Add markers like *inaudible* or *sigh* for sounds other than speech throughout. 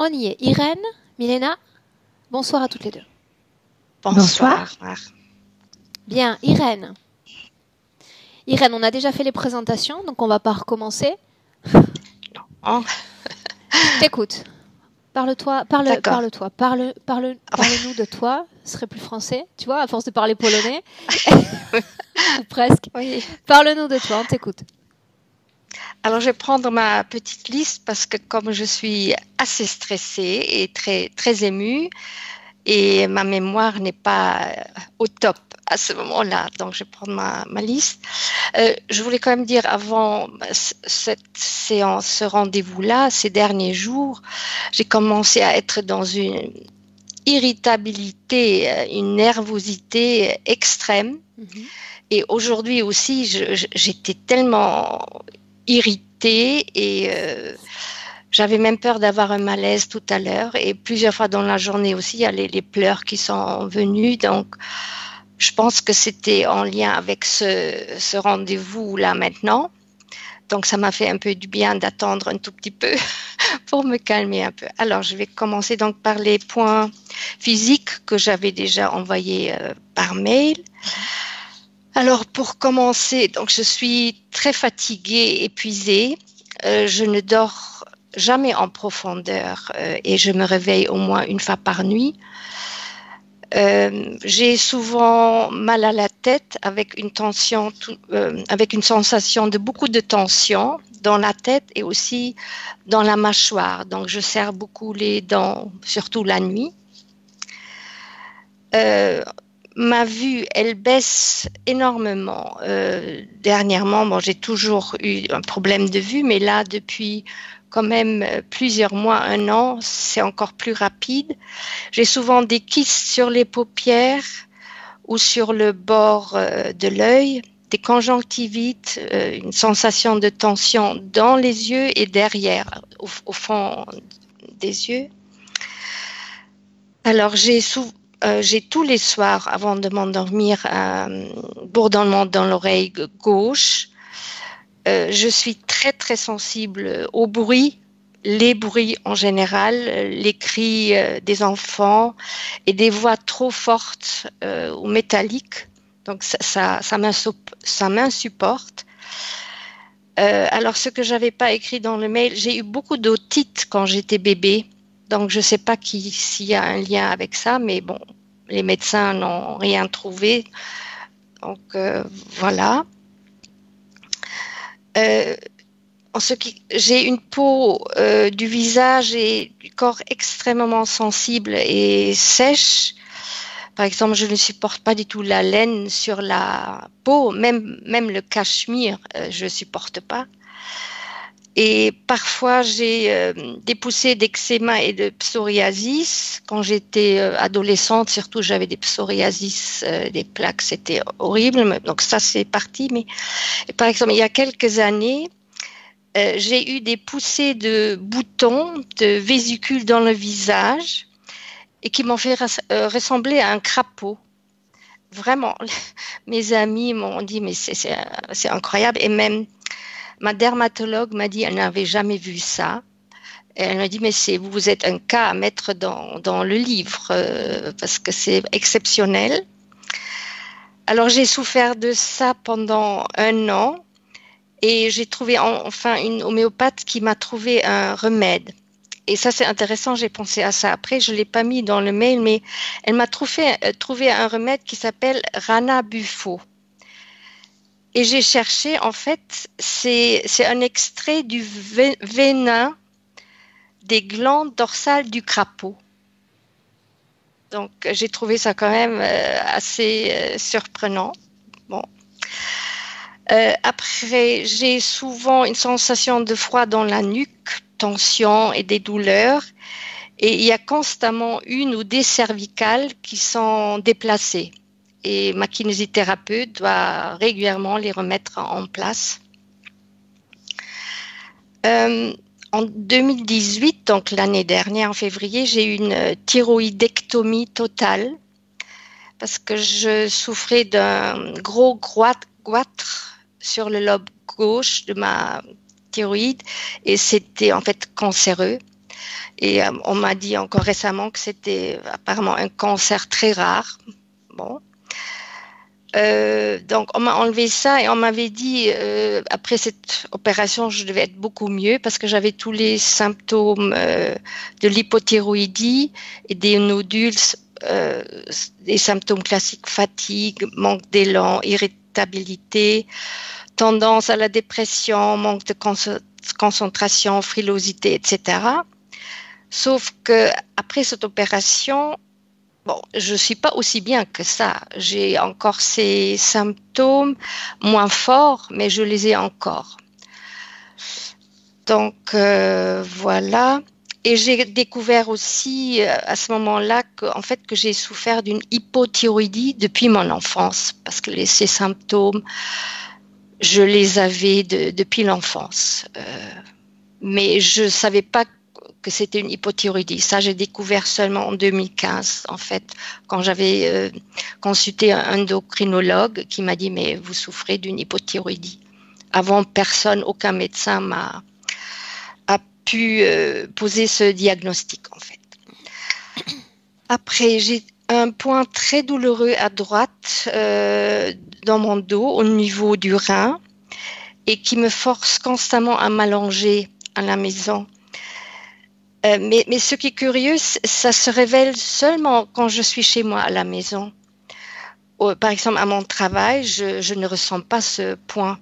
on y est. Irène, Milena, bonsoir à toutes les deux. Bonsoir. Bien, Irène. Irène, on a déjà fait les présentations, donc on va pas recommencer. Non. *laughs* T'écoute. Parle-toi, parle, parle-toi, parle, parle, parle-nous de toi. Ce serait plus français, tu vois, à force de parler polonais. *laughs* *laughs* Ou presque. Parle-nous de toi, on t'écoute. Alors, je vais prendre ma petite liste parce que comme je suis assez stressée et très, très émue, et ma mémoire n'est pas au top à ce moment-là, donc je vais prendre ma, ma liste. Euh, je voulais quand même dire avant cette séance, ce rendez-vous-là, ces derniers jours, j'ai commencé à être dans une irritabilité, euh, une nervosité extrême. Mhm. Et aujourd'hui aussi, j'étais tellement irritée et euh, j'avais même peur d'avoir un malaise tout à l'heure. Et plusieurs fois dans la journée aussi, il y a les, pleurs qui sont venus. Donc, je pense que c'était en lien avec ce, ce rendez-vous là maintenant. Donc ça m'a fait un peu du bien d'attendre un tout petit peu *laughs* pour me calmer un peu. Alors je vais commencer donc par les points physiques que j'avais déjà envoyés euh, par mail. Alors pour commencer, donc je suis très fatiguée, épuisée. Euh, je ne dors jamais en profondeur euh, et je me réveille au moins une fois par nuit. Euh, j'ai souvent mal à la tête avec une tension, avec une sensation de beaucoup de tension dans la tête et aussi dans la mâchoire. Donc, je serre beaucoup les dents, surtout la nuit. Euh, ma vue, elle baisse énormément. dernièrement, bon, j'ai toujours eu un problème de vue, mais là, depuis quand même euh, plusieurs mois, un an, c'est encore plus rapide. J'ai souvent des kystes sur les paupières ou sur le bord euh, de l'œil, des conjonctivites, euh, une sensation de tension dans les yeux et derrière, au, fond des yeux. Alors j'ai j'ai tous les soirs, avant de m'endormir, un bourdonnement dans l'oreille gauche euh, je suis très très sensible au bruit, les bruits en général, les cris euh, des enfants et des voix trop fortes euh, ou métalliques. Donc ça, ça, ça m'insupporte. alors ce que j'avais pas écrit dans le mail, j'ai eu beaucoup d'otites quand j'étais bébé. Donc je ne sais pas s'il y a un lien avec ça, mais bon, les médecins n'ont rien trouvé. Donc voilà. Euh, ce qui, j'ai une peau euh, du visage et du corps extrêmement sensible et sèche. Par exemple, je ne supporte pas du tout la laine sur la peau, même, même le cachemire, euh, je ne supporte pas. Et parfois, j'ai euh, des poussées d'eczéma et de psoriasis. Quand j'étais euh, adolescente, surtout, j'avais des psoriasis, euh, des plaques, c'était horrible. Donc ça, c'est parti. Mais par exemple, il y a quelques années, j'ai eu des poussées de boutons, de vésicules dans le visage et qui m'ont fait ressembler à un crapaud. Vraiment, *laughs* mes amis m'ont dit, mais c'est incroyable. Et même Ma dermatologue m'a dit, elle n'avait jamais vu ça. elle m'a dit, mais c'est, vous êtes un cas à mettre dans, le livre euh, parce que c'est exceptionnel. Alors j'ai souffert de ça pendant un an et j'ai trouvé enfin une homéopathe qui m'a trouvé un remède. Et ça c'est intéressant, j'ai pensé à ça après, je l'ai pas mis dans le mail, mais elle m'a trouvé, trouvé un remède qui s'appelle Rana Buffo. Et j'ai cherché, en fait, c'est un extrait du venin des glandes dorsales du crapaud. Donc, j'ai trouvé ça quand même euh, assez euh, surprenant. Bon. Euh, après, j'ai souvent une sensation de froid dans la nuque, tension et des douleurs. Et il y a constamment une ou des cervicales qui sont déplacées et ma kinésithérapeute doit régulièrement les remettre en place. Euh, en 2018, donc l'année dernière, en février, j'ai eu une thyroïdectomie totale parce que je souffrais d'un gros goitre sur le lobe gauche de ma thyroïde et c'était en fait cancéreux. Et euh, on m'a dit encore récemment que c'était apparemment un cancer très rare. Bon. Euh, donc on m'a enlevé ça et on m'avait dit euh, après cette opération je devais être beaucoup mieux parce que j'avais tous les symptômes de l'hypothyroïdie et des nodules, des symptômes classiques fatigue, manque d'élan, irritabilité, tendance à la dépression, manque de concentration, frilosité, etc. Sauf que après cette opération, bon, je suis pas aussi bien que ça. J'ai encore ces symptômes moins forts, mais je les ai encore. Donc euh, voilà. Et j'ai découvert aussi euh, à ce moment-là que, en fait, que j'ai souffert d'une hypothyroïdie depuis mon enfance, parce que les, ces symptômes, je les avais depuis l'enfance. Euh, mais je savais pas que c'était une hypothyroïdie. Ça, j'ai découvert seulement en 2015, en fait, quand j'avais euh, consulté un endocrinologue qui m'a dit, mais vous souffrez d'une hypothyroïdie. Avant, personne, aucun médecin m'a a pu euh, poser ce diagnostic, en fait. Après, j'ai un point très douloureux à droite euh, dans mon dos, au niveau du rein, et qui me force constamment à m'allonger à la maison. Euh, mais, mais, ce qui est curieux, ça se révèle seulement quand je suis chez moi à la maison. Par exemple, à mon travail, je, je ne ressens pas ce point.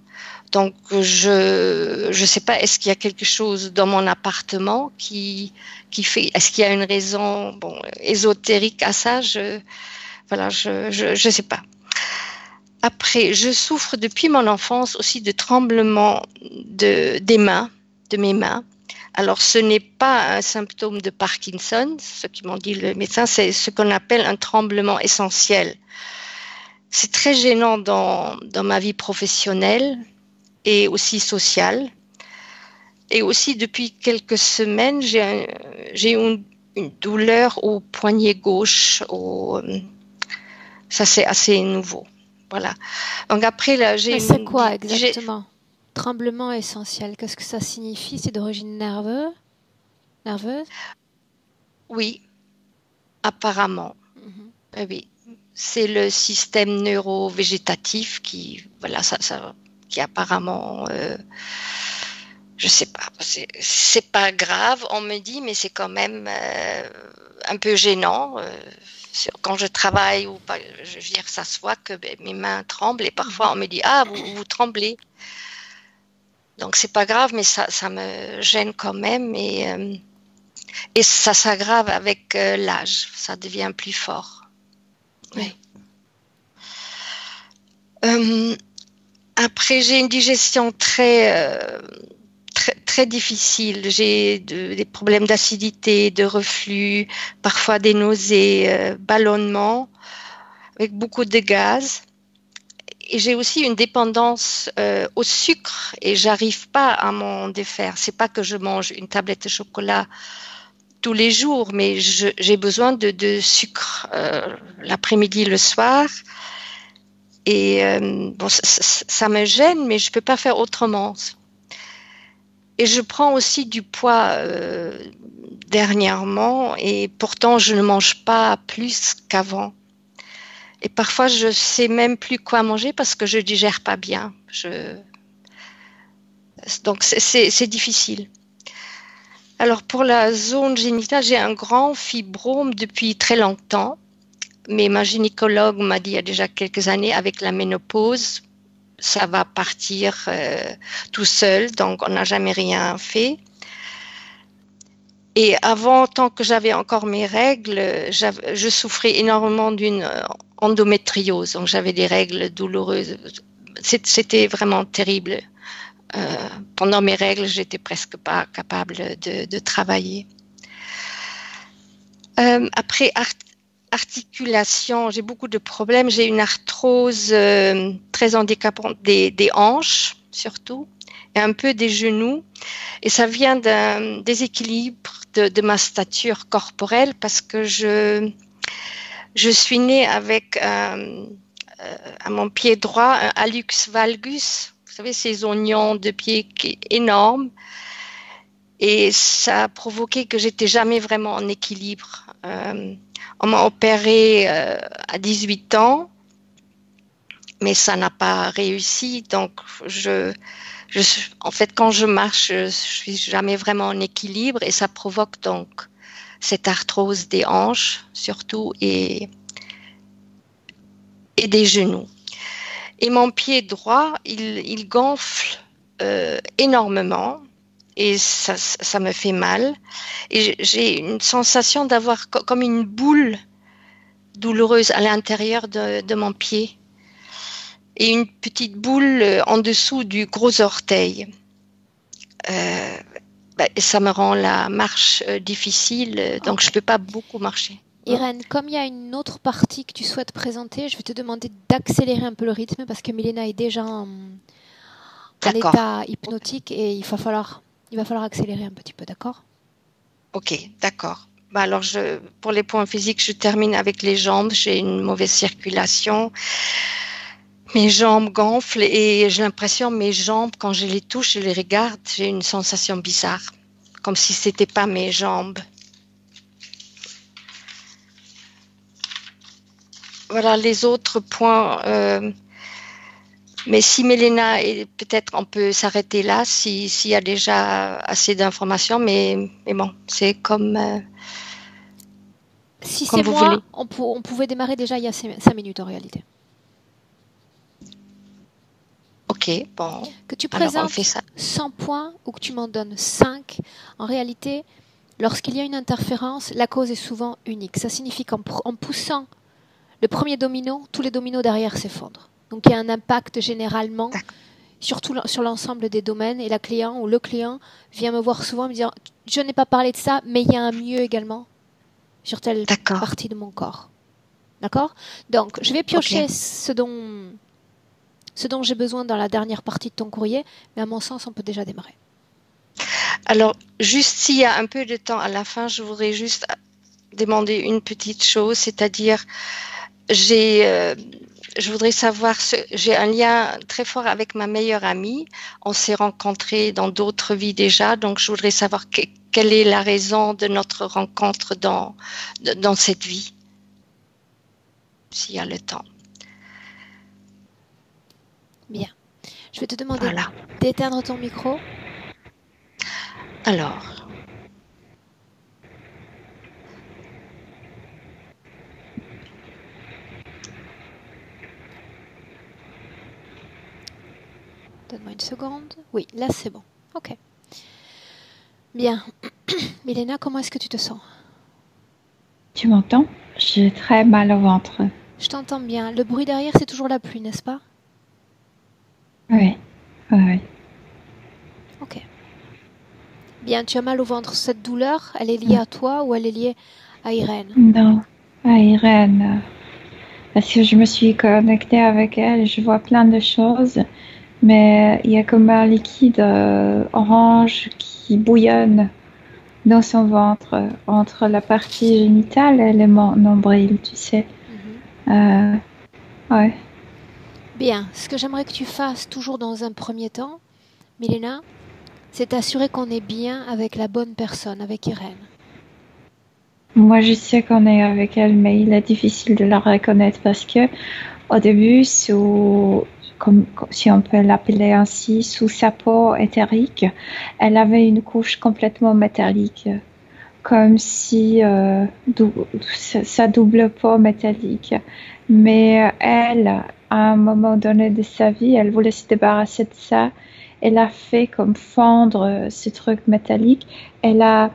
Donc, je ne sais pas, est-ce qu'il y a quelque chose dans mon appartement qui, qui fait, est-ce qu'il y a une raison bon, ésotérique à ça? Je, Voilà, je ne je, sais pas. Après, je souffre depuis mon enfance aussi de tremblements de, des mains, de mes mains. Alors, ce n'est pas un symptôme de Parkinson, ce qui m'ont dit le médecin, c'est ce qu'on appelle un tremblement essentiel. C'est très gênant dans, dans ma vie professionnelle et aussi sociale. Et aussi, depuis quelques semaines, j'ai une, une, douleur au poignet gauche. Au, ça, c'est assez nouveau. Voilà. Donc après, là, j'ai. C'est quoi exactement? Tremblement essentiel. Qu'est-ce que ça signifie? C'est d'origine nerveuse Nerveuse? Oui, apparemment. Mm-hmm. Oui. C'est le système neurovégétatif qui, voilà, ça, ça qui apparemment, euh, je sais pas, c'est pas grave, on me dit, mais c'est quand même euh, un peu gênant. Euh, quand je travaille ou pas, je veux dire, ça se voit que ben, mes mains tremblent et parfois on me dit ah vous, vous tremblez. Donc c'est pas grave, mais ça, ça me gêne quand même et, euh, et ça s'aggrave avec euh, l'âge, ça devient plus fort. Oui. Euh, après, j'ai une digestion très, très, très difficile. J'ai des problèmes d'acidité, de reflux, parfois des nausées, ballonnements, avec beaucoup de gaz j'ai aussi une dépendance euh, au sucre et j'arrive pas à m'en défaire. C'est pas que je mange une tablette de chocolat tous les jours, mais j'ai besoin de, sucre euh, l'après-midi, le soir. Et euh, bon, ça, ça, me gêne, mais je peux pas faire autrement. Et je prends aussi du poids dernièrement, et pourtant je ne mange pas plus qu'avant. Et parfois, je sais même plus quoi manger parce que je digère pas bien. Donc, c'est difficile. Alors, pour la zone génitale, j'ai un grand fibrome depuis très longtemps. Mais ma gynécologue m'a dit il y a déjà quelques années, avec la ménopause, ça va partir euh, tout seul. Donc, on n'a jamais rien fait. Et avant, tant que j'avais encore mes règles, je souffrais énormément d'une endométriose. Donc j'avais des règles douloureuses. C'était vraiment terrible. Euh, pendant mes règles, j'étais presque pas capable de, travailler. Euh, après articulation, j'ai beaucoup de problèmes. J'ai une arthrose euh, très handicapante des, hanches surtout et un peu des genoux. Et ça vient d'un déséquilibre de, ma stature corporelle parce que je je suis née avec euh, euh, à mon pied droit un hallux valgus, vous savez, ces oignons de pied énormes. Et ça a provoqué que j'étais jamais vraiment en équilibre. Euh, on m'a opéré à 18 ans, mais ça n'a pas réussi. Donc, je, je, en fait, quand je marche, je suis jamais vraiment en équilibre et ça provoque donc cette arthrose des hanches surtout et, des genoux. Et mon pied droit, il, gonfle euh, énormément et ça, me fait mal. Et j'ai une sensation d'avoir comme une boule douloureuse à l'intérieur de, mon pied et une petite boule en dessous du gros orteil. Euh, bah, ça me rend la marche euh, difficile, donc je ne peux pas beaucoup marcher. Irène, comme il y a une autre partie que tu souhaites présenter, je vais te demander d'accélérer un peu le rythme parce que Milena est déjà en, état hypnotique et il va falloir, il va falloir accélérer un petit peu, d'accord? Ok, d'accord. Bah alors, je, pour les points physiques, je termine avec les jambes. J'ai une mauvaise circulation. Mes jambes gonflent et j'ai l'impression mes jambes, quand je les touche, je les regarde, j'ai une sensation bizarre, comme si c'était pas mes jambes. voilà les autres points. Euh, mais si Mélena, peut-être on peut s'arrêter là s'il y a déjà assez d'informations, mais, mais bon, c'est comme. Euh, si c'est moi, on, on, pouvait démarrer déjà il y a cinq minutes en réalité. Ok, bon. Que tu présentes 100 points ou que tu m'en donnes 5, en réalité, lorsqu'il y a une interférence, la cause est souvent unique. Ça signifie qu'en poussant le premier domino, tous les dominos derrière s'effondrent. Donc il y a un impact généralement surtout sur l'ensemble des domaines et la client ou le client vient me voir souvent me dire je n'ai pas parlé de ça mais il y a un mieux également sur telle partie de mon corps. D'accord? Donc je vais piocher ce dont ce dont j'ai besoin dans la dernière partie de ton courrier, mais à mon sens on peut déjà démarrer. Alors juste s'il y a un peu de temps à la fin, je voudrais juste demander une petite chose, c'est-à-dire j'ai, euh, je voudrais savoir, j'ai un lien très fort avec ma meilleure amie. On s'est rencontrés dans d'autres vies déjà, donc je voudrais savoir quelle est la raison de notre rencontre dans, dans cette vie, s'il y a le temps. Bien. Je vais te demander d'éteindre ton micro. Alors. Donne-moi une seconde. Oui, là c'est bon. Ok. Bien. *clears throat* Milena, comment est-ce que tu te sens? Tu m'entends? J'ai très mal au ventre. Je t'entends bien. Le bruit derrière, c'est toujours la pluie, n'est-ce pas? Oui. Oui. Ok. Bien, tu as mal au ventre. Cette douleur, elle est liée à toi ou elle est liée à Irène? Non, à Irène. Parce que je me suis connectée avec elle je vois plein de choses mais il y a comme un liquide euh, orange qui bouillonne dans son ventre entre la partie génitale et le nombril, tu sais. Euh, ouais. Bien, ce que j'aimerais que tu fasses toujours dans un premier temps, Milena, c'est t'assurer qu'on est bien avec la bonne personne, avec Irène. Moi, je sais qu'on est avec elle, mais il est difficile de la reconnaître parce que au début, sous comme, si on peut l'appeler ainsi, sous sa peau éthérique, elle avait une couche complètement métallique, comme si euh, sa double peau métallique. Mais elle, à un moment donné de sa vie, elle voulait se débarrasser de ça. Elle a fait comme fondre ce truc métallique. Elle a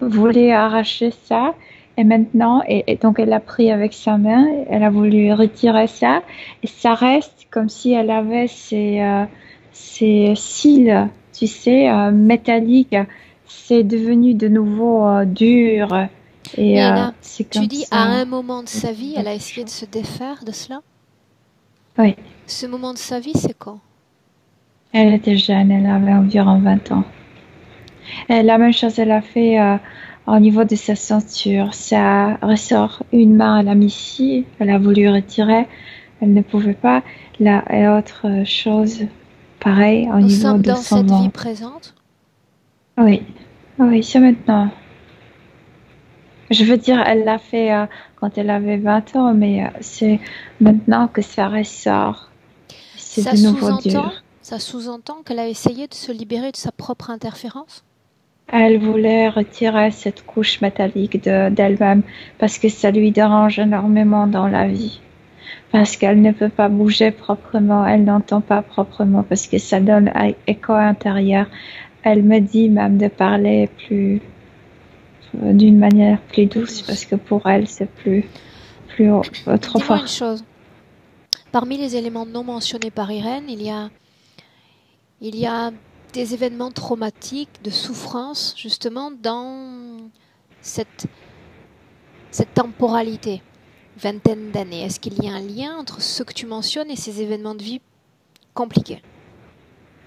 voulu arracher ça et maintenant, et, donc elle a pris avec sa main, elle a voulu retirer ça, et ça reste comme si elle avait ses, euh, cils, tu sais, euh, métalliques. C'est devenu de nouveau euh, dur. Et tu dis à un moment de sa vie, elle a essayé de se défaire de cela? Oui. Ce moment de sa vie, c'est quand? Elle était jeune, elle avait environ 20 ans. Et la même chose, elle a fait au niveau de sa ceinture. Ça ressort une main, elle a mis ici, elle a voulu retirer, elle ne pouvait pas. Là, et autre chose, pareil, au Nous niveau de dans cette vie présente? Oui. Oui, c'est maintenant. Je veux dire, elle l'a fait euh, quand elle avait 20 ans, mais euh, c'est maintenant que ça ressort. C'est de nouveau dur. Ça sous-entend qu'elle a essayé de se libérer de sa propre interférence? Elle voulait retirer cette couche métallique d'elle-même parce que ça lui dérange énormément dans la vie. Parce qu'elle ne peut pas bouger proprement, elle n'entend pas proprement parce que ça donne écho intérieur. Elle me dit même de parler plus d'une manière plus douce parce que pour elle c'est plus plus euh, trop fort. une chose. Parmi les éléments non mentionnés par Irène, il y a il y a des événements traumatiques de souffrance justement dans cette cette temporalité, vingtaine d'années. Est-ce qu'il y a un lien entre ce que tu mentionnes et ces événements de vie compliqués?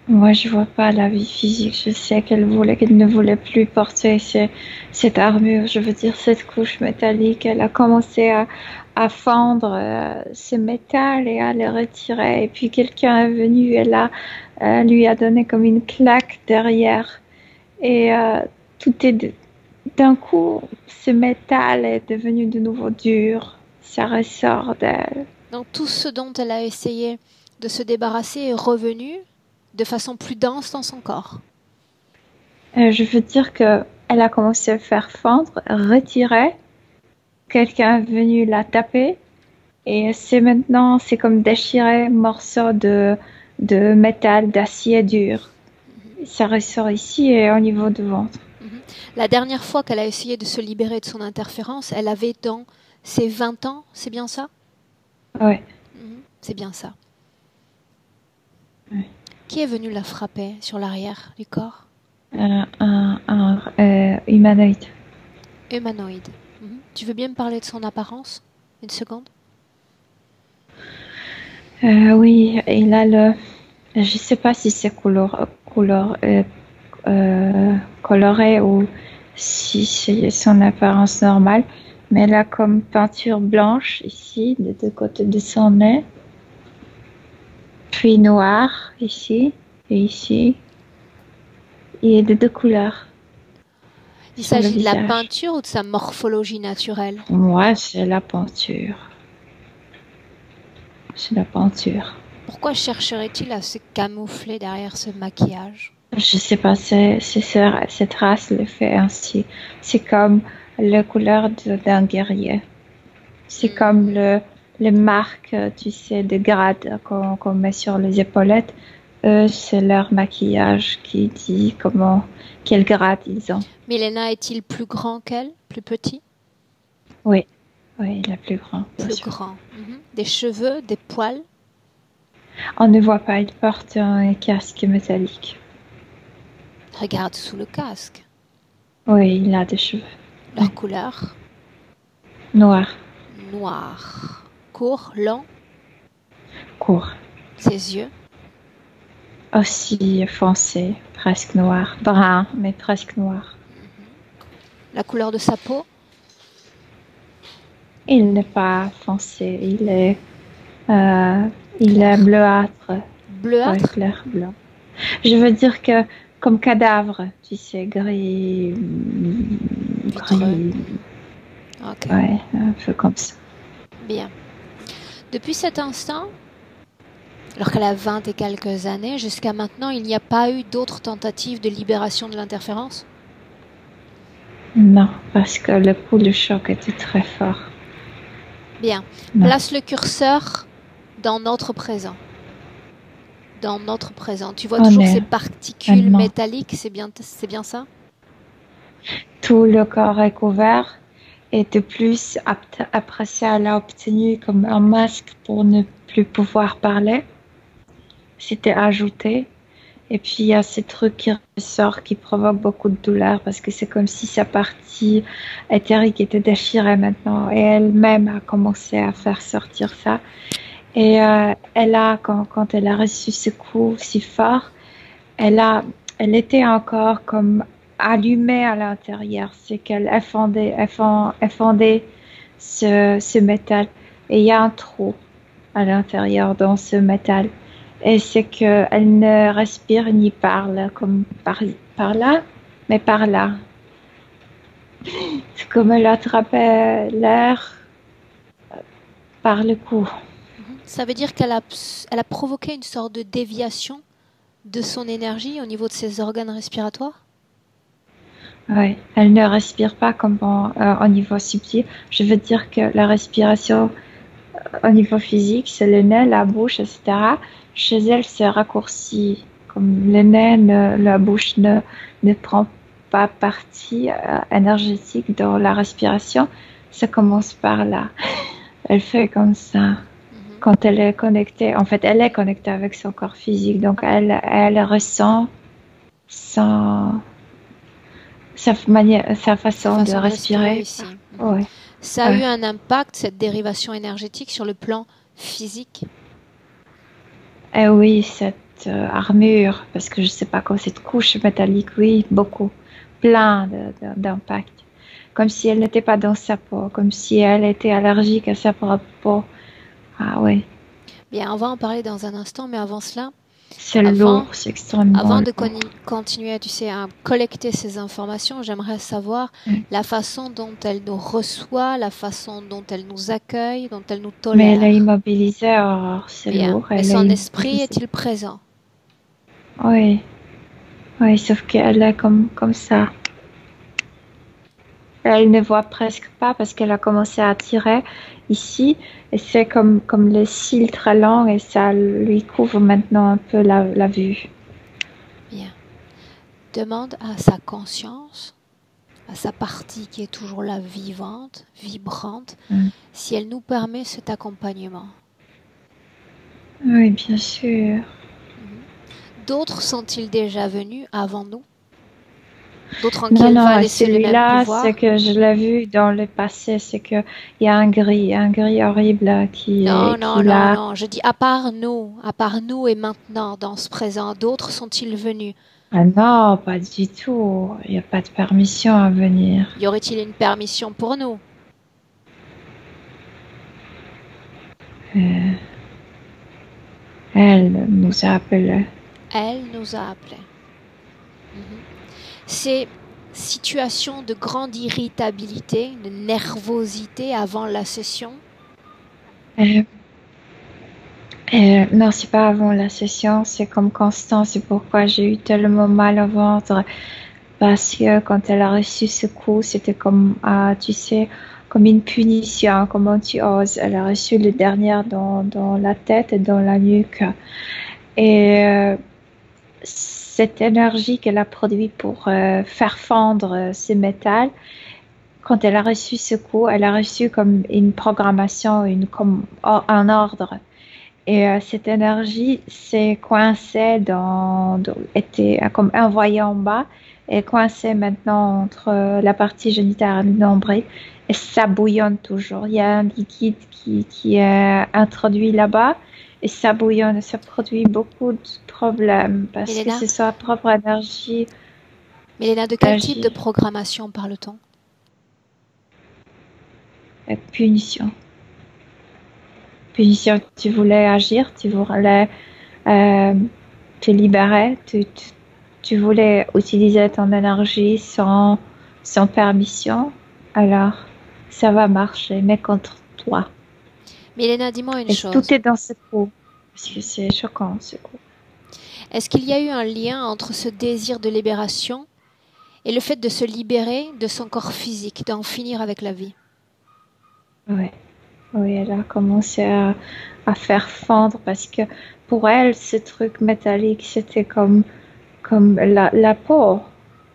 Moi, je vois pas la vie physique. Je sais qu'elle voulait, qu'elle ne voulait plus porter cette armure. Je veux dire, cette couche métallique. Elle a commencé à, à fendre euh, ce métal et à le retirer. Et puis quelqu'un est venu et là, euh, lui a donné comme une claque derrière. Et euh, tout est d'un coup, ce métal est devenu de nouveau dur. Ça ressort d'elle. Donc tout ce dont elle a essayé de se débarrasser est revenu de façon plus dense dans son corps euh, Je veux dire que elle a commencé à faire fendre, retirer. Quelqu'un est venu la taper. Et c'est maintenant, c'est comme déchirer morceau de, de métal, d'acier dur. Ça ressort ici et au niveau du ventre. Mhm. La dernière fois qu'elle a essayé de se libérer de son interférence, elle avait dans ses 20 ans, c'est bien ça? Oui. Mhm. C'est bien ça. Qui est venu la frapper sur l'arrière du corps? Euh, Un, euh, humanoïde. Humanoïde. Mhm. Tu veux bien me parler de son apparence? Une seconde euh, Oui, il a le. Je ne sais pas si c'est couleur, couleur, coloré ou si c'est son apparence normale, mais elle a comme peinture blanche ici, de deux côtés de son nez puis noir ici et ici. Et de deux couleurs. Il s'agit de la peinture ou de sa morphologie naturelle? Moi, c'est la peinture. C'est la peinture. Pourquoi chercherait-il à se camoufler derrière ce maquillage? Je sais pas, c'est, cette race le fait ainsi. C'est comme la couleur d'un guerrier. C'est hmm. comme le, les marques, tu sais, de grades qu'on met sur les épaulettes, eux, c'est leur maquillage qui dit comment, quel grade ils ont. Milena est-il plus grand qu'elle, plus petit? Oui, oui, il est plus grand. Plus grand. Mhm. Des cheveux, des poils? On ne voit pas, il porte un casque métallique. Regarde sous le casque. Oui, il a des cheveux. Leur couleur? Noir. Noir. Court, lent? Court. Ses yeux? Aussi foncé, presque noir. Brun, mais presque noir. La couleur de sa peau? Il n'est pas foncé, il est, euh, il est bleuâtre. Bleuâtre? Clair blanc. Je veux dire que comme cadavre, tu sais, gris. Gris. Ouais, un peu comme ça. Bien. Depuis cet instant, alors qu'elle a 20 et quelques années, jusqu'à maintenant, il n'y a pas eu d'autres tentatives de libération de l'interférence? Non, parce que le coup de choc était très fort. Bien. Place le curseur dans notre présent. Dans notre présent. Tu vois toujours ces particules métalliques, c'est bien, c'est bien ça? Tout le corps est couvert et de plus, après ça, elle a obtenu comme un masque pour ne plus pouvoir parler. C'était ajouté. Et puis il y a ces trucs qui ressortent qui provoquent beaucoup de douleur parce que c'est comme si sa partie éthérique était déchirée maintenant. Et elle-même a commencé à faire sortir ça. Et euh, elle a, quand, quand elle a reçu ce coup si fort, elle a, elle était encore comme allumé à l'intérieur, c'est qu'elle a fondé, ce, métal et il y a un trou à l'intérieur dans ce métal. Et c'est qu'elle ne respire ni parle comme par, là. mais par là. C'est comme elle attrapait l'air par le cou. Ça veut dire qu'elle a, elle a provoqué une sorte de déviation de son énergie au niveau de ses organes respiratoires? Oui, elle ne respire pas comme euh, au niveau subtil. Je veux dire que la respiration euh, au niveau physique, c'est le nez, la bouche, etc. Chez elle, c'est raccourci. Comme le nez, la bouche ne, ne prend pas partie euh, énergétique dans la respiration, ça commence par là. *laughs* Elle fait comme ça quand elle est connectée, en fait, elle est connectée avec son corps physique, donc elle, elle ressent sa, sa, manière, sa façon, de respirer. Ça a eu un impact, cette dérivation énergétique, sur le plan physique? Eh oui, cette euh, armure, parce que je ne sais pas quoi, cette couche métallique, oui, beaucoup, plein d'impact. Comme si elle n'était pas dans sa peau, comme si elle était allergique à sa propre peau ah oui. Bien, on va en parler dans un instant, mais avant cela. C'est lourd, c'est extrêmement Avant de continuer, tu sais, à collecter ces informations, j'aimerais savoir mm. la façon dont elle nous reçoit, la façon dont elle nous accueille, dont elle nous tolère. Mais elle est immobilisée, c'est lourd. Son esprit est-il présent? Oui. Oui, sauf qu'elle est comme, comme ça. Elle ne voit presque pas parce qu'elle a commencé à tirer ici et c'est comme, comme les cils très longs et ça lui couvre maintenant un peu la, vue. Bien. Demande à sa conscience, à sa partie qui est toujours là vivante, vibrante, mm. si elle nous permet cet accompagnement. Oui, bien sûr. D'autres sont-ils déjà venus avant nous? D'autres non, non, celui-là, c'est que je l'ai vu dans le passé, c'est qu'il y a un gris, un gris horrible qui Non, est, non, non, non, je dis à part nous, à part nous et maintenant, dans ce présent, d'autres sont-ils venus? Ah non, pas du tout. Il n'y a pas de permission à venir. Y aurait-il une permission pour nous? Euh, Elle nous a appelés. Elle nous a appelés. Mhm ces situations de grande irritabilité, de nervosité avant la session? Euh, euh, Non, c'est pas avant la session, c'est comme constant. C'est pourquoi j'ai eu tellement mal au ventre. Parce que quand elle a reçu ce coup, c'était comme, ah, tu sais, comme une punition, comment tu oses? Elle a reçu le dernier dans, dans la tête et dans la nuque. Et euh, cette énergie qu'elle a produite pour euh, faire fondre euh, ces métals, quand elle a reçu ce coup, elle a reçu comme une programmation, un ordre. Et euh, cette énergie s'est coincée dans, était comme envoyée en bas et coincée maintenant entre la partie génitale et le nombril. Et ça bouillonne toujours. Il y a un liquide qui, qui est introduit là-bas et ça bouillonne, ça produit beaucoup de problèmes parce que c'est sa propre énergie. Mélena, de quel type de programmation parle-t-on? La punition. Punition, tu voulais agir, tu voulais euh, te libérer, tu, tu, voulais utiliser ton énergie sans, sans permission, alors ça va marcher, mais contre toi. Mélena, dis-moi une chose. Tout est dans ce coup. Parce que c'est choquant, ce coup. Est-ce qu'il y a eu un lien entre ce désir de libération et le fait de se libérer de son corps physique, d'en finir avec la vie? Oui. Oui, elle a commencé à, faire fondre parce que pour elle, ce truc métallique, c'était comme, comme la, la peau.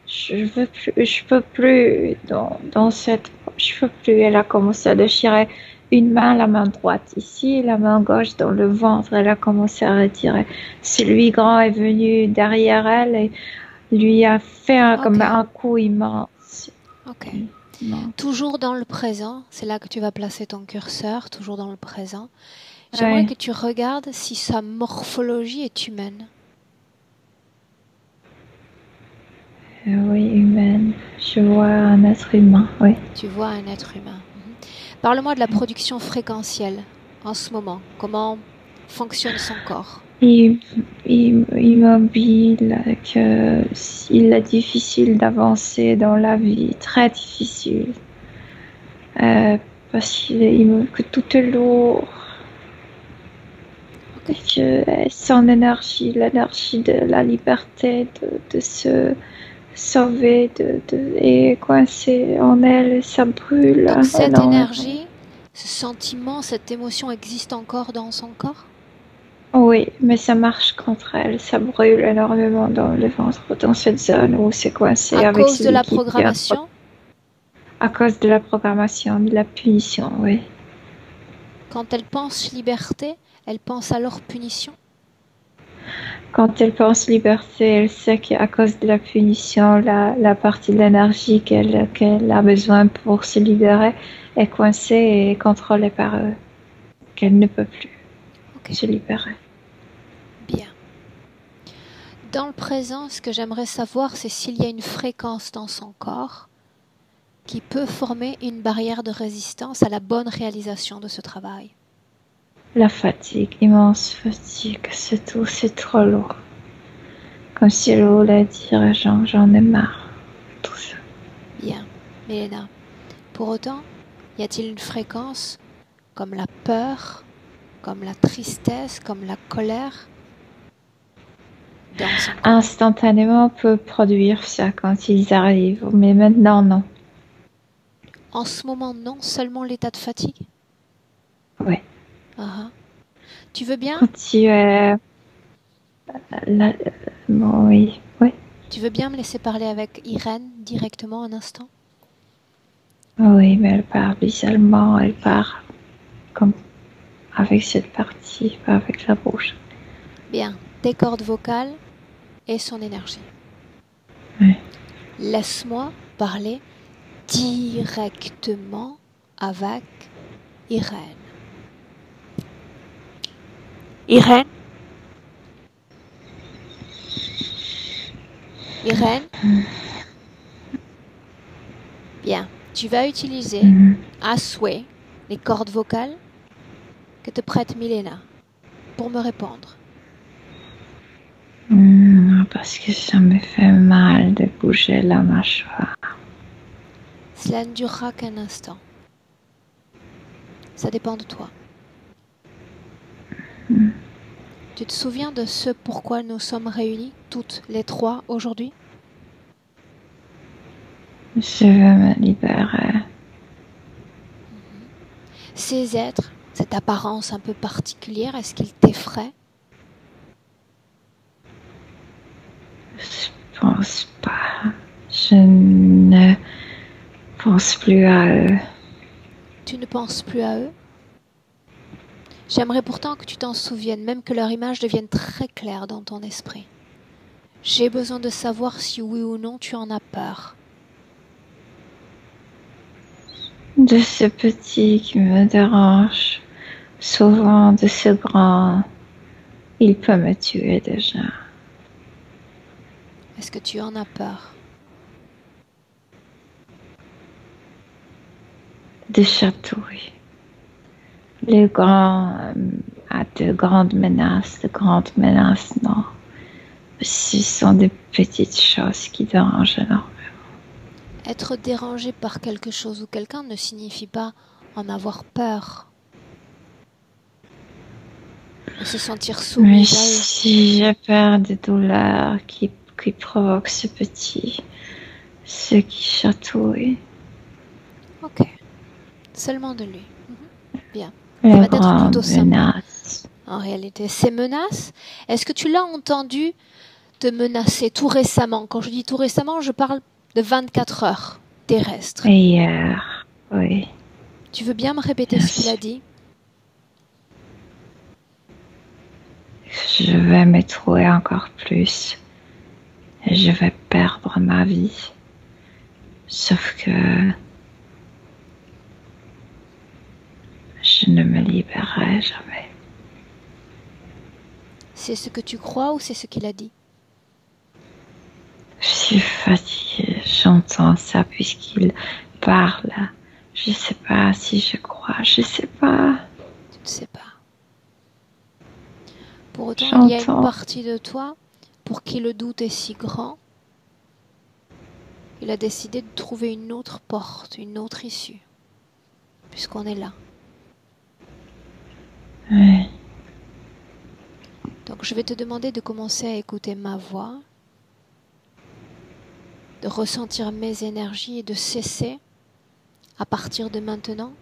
Je veux plus, je peux plus dans, dans cette, je peux plus. Elle a commencé à déchirer une main, la main droite ici, la main gauche dans le ventre. Elle a commencé à retirer. Celui grand est venu derrière elle et lui a fait un, comme un coup immense. Ok. Toujours dans le présent, c'est là que tu vas placer ton curseur, toujours dans le présent. J'aimerais que tu regardes si sa morphologie est humaine. Euh, oui, humaine. Je vois un être humain, oui. Tu vois un être humain. Parle-moi de la production fréquentielle en ce moment. Comment fonctionne son corps? Immobile, que il est difficile d'avancer dans la vie, très difficile, euh, parce qu'il est que tout est lourd. Que son énergie, l'énergie de la liberté, de, de se sauver, de, de, est coincée en elle, ça brûle. Donc cette énergie, ce sentiment, cette émotion existe encore dans son corps? Oui, mais ça marche contre elle. Ça brûle énormément dans le ventre, dans cette zone où c'est coincé. À cause de la programmation? À cause de la programmation, de la punition, oui. Quand elle pense liberté, elle pense alors punition? Quand elle pense liberté, elle sait qu'à cause de la punition, la, la partie de l'énergie qu'elle qu'elle a besoin pour se libérer est coincée et contrôlée par eux. Qu'elle ne peut plus se libérer. Bien. Dans le présent, ce que j'aimerais savoir, c'est s'il y a une fréquence dans son corps qui peut former une barrière de résistance à la bonne réalisation de ce travail. La fatigue, immense fatigue, c'est tout, c'est trop lourd. Comme si elle voulait dire j'en ai marre, tout ça. Bien, Mélena. Pour autant, y a-t-il une fréquence comme la peur, comme la tristesse, comme la colère? Instantanément, on peut produire ça quand ils arrivent, mais maintenant, non. En ce moment, non, seulement l'état de fatigue? Oui. Ah, ah. Tu veux bien? Quand tu es... oui, oui. Tu veux bien me laisser parler avec Irène directement un instant? Oui, mais elle parle bizarrement, elle parle comme avec cette partie, pas avec la bouche. Bien, tes cordes vocales et son énergie. Oui. Laisse-moi parler directement avec Irène. Irène? Irène? Bien, tu vas utiliser mm-hmm. à souhait les cordes vocales que te prête Milena pour me répondre hmm, Parce que ça me fait mal de bouger la mâchoire. Cela ne durera qu'un instant. Ça dépend de toi. Tu te souviens de ce pourquoi nous sommes réunis, toutes les trois, aujourd'hui? Je veux me libérer. Ces êtres cette apparence un peu particulière, est-ce qu'il t'effraie Je pense pas. Je ne pense plus à eux. Tu ne penses plus à eux? J'aimerais pourtant que tu t'en souviennes, même que leur image devienne très claire dans ton esprit. J'ai besoin de savoir si oui ou non tu en as peur. De ce petit qui me dérange souvent de ce grand, il peut me tuer déjà. Est-ce que tu en as peur? Des châteaux, oui. Les grands euh, a de grandes menaces, de grandes menaces, non. Ce sont des petites choses qui dérangent énormément. Être dérangé par quelque chose ou quelqu'un ne signifie pas en avoir peur se sentir soumis. si j'ai peur des douleurs qui, qui provoquent ce petit, ce qui chatouille. Ok. Seulement de lui. Mhm. Bien. Ça va être plutôt simple. En réalité, ces menaces, est-ce que tu l'as entendu te menacer tout récemment? Quand je dis tout récemment, je parle de 24 heures terrestres. Hier, oui. Tu veux bien me répéter ce qu'il a dit? Je vais me trouver encore plus et je vais perdre ma vie. Sauf que je ne me libérerai jamais. C'est ce que tu crois ou c'est ce qu'il a dit? Je suis fatiguée, j'entends ça puisqu'il parle. Je ne sais pas si je crois, je ne sais pas. Tu ne sais pas. Pour autant, il y a une partie de toi pour qui le doute est si grand, il a décidé de trouver une autre porte, une autre issue, puisqu'on est là. Donc je vais te demander de commencer à écouter ma voix, de ressentir mes énergies et de cesser, à partir de maintenant,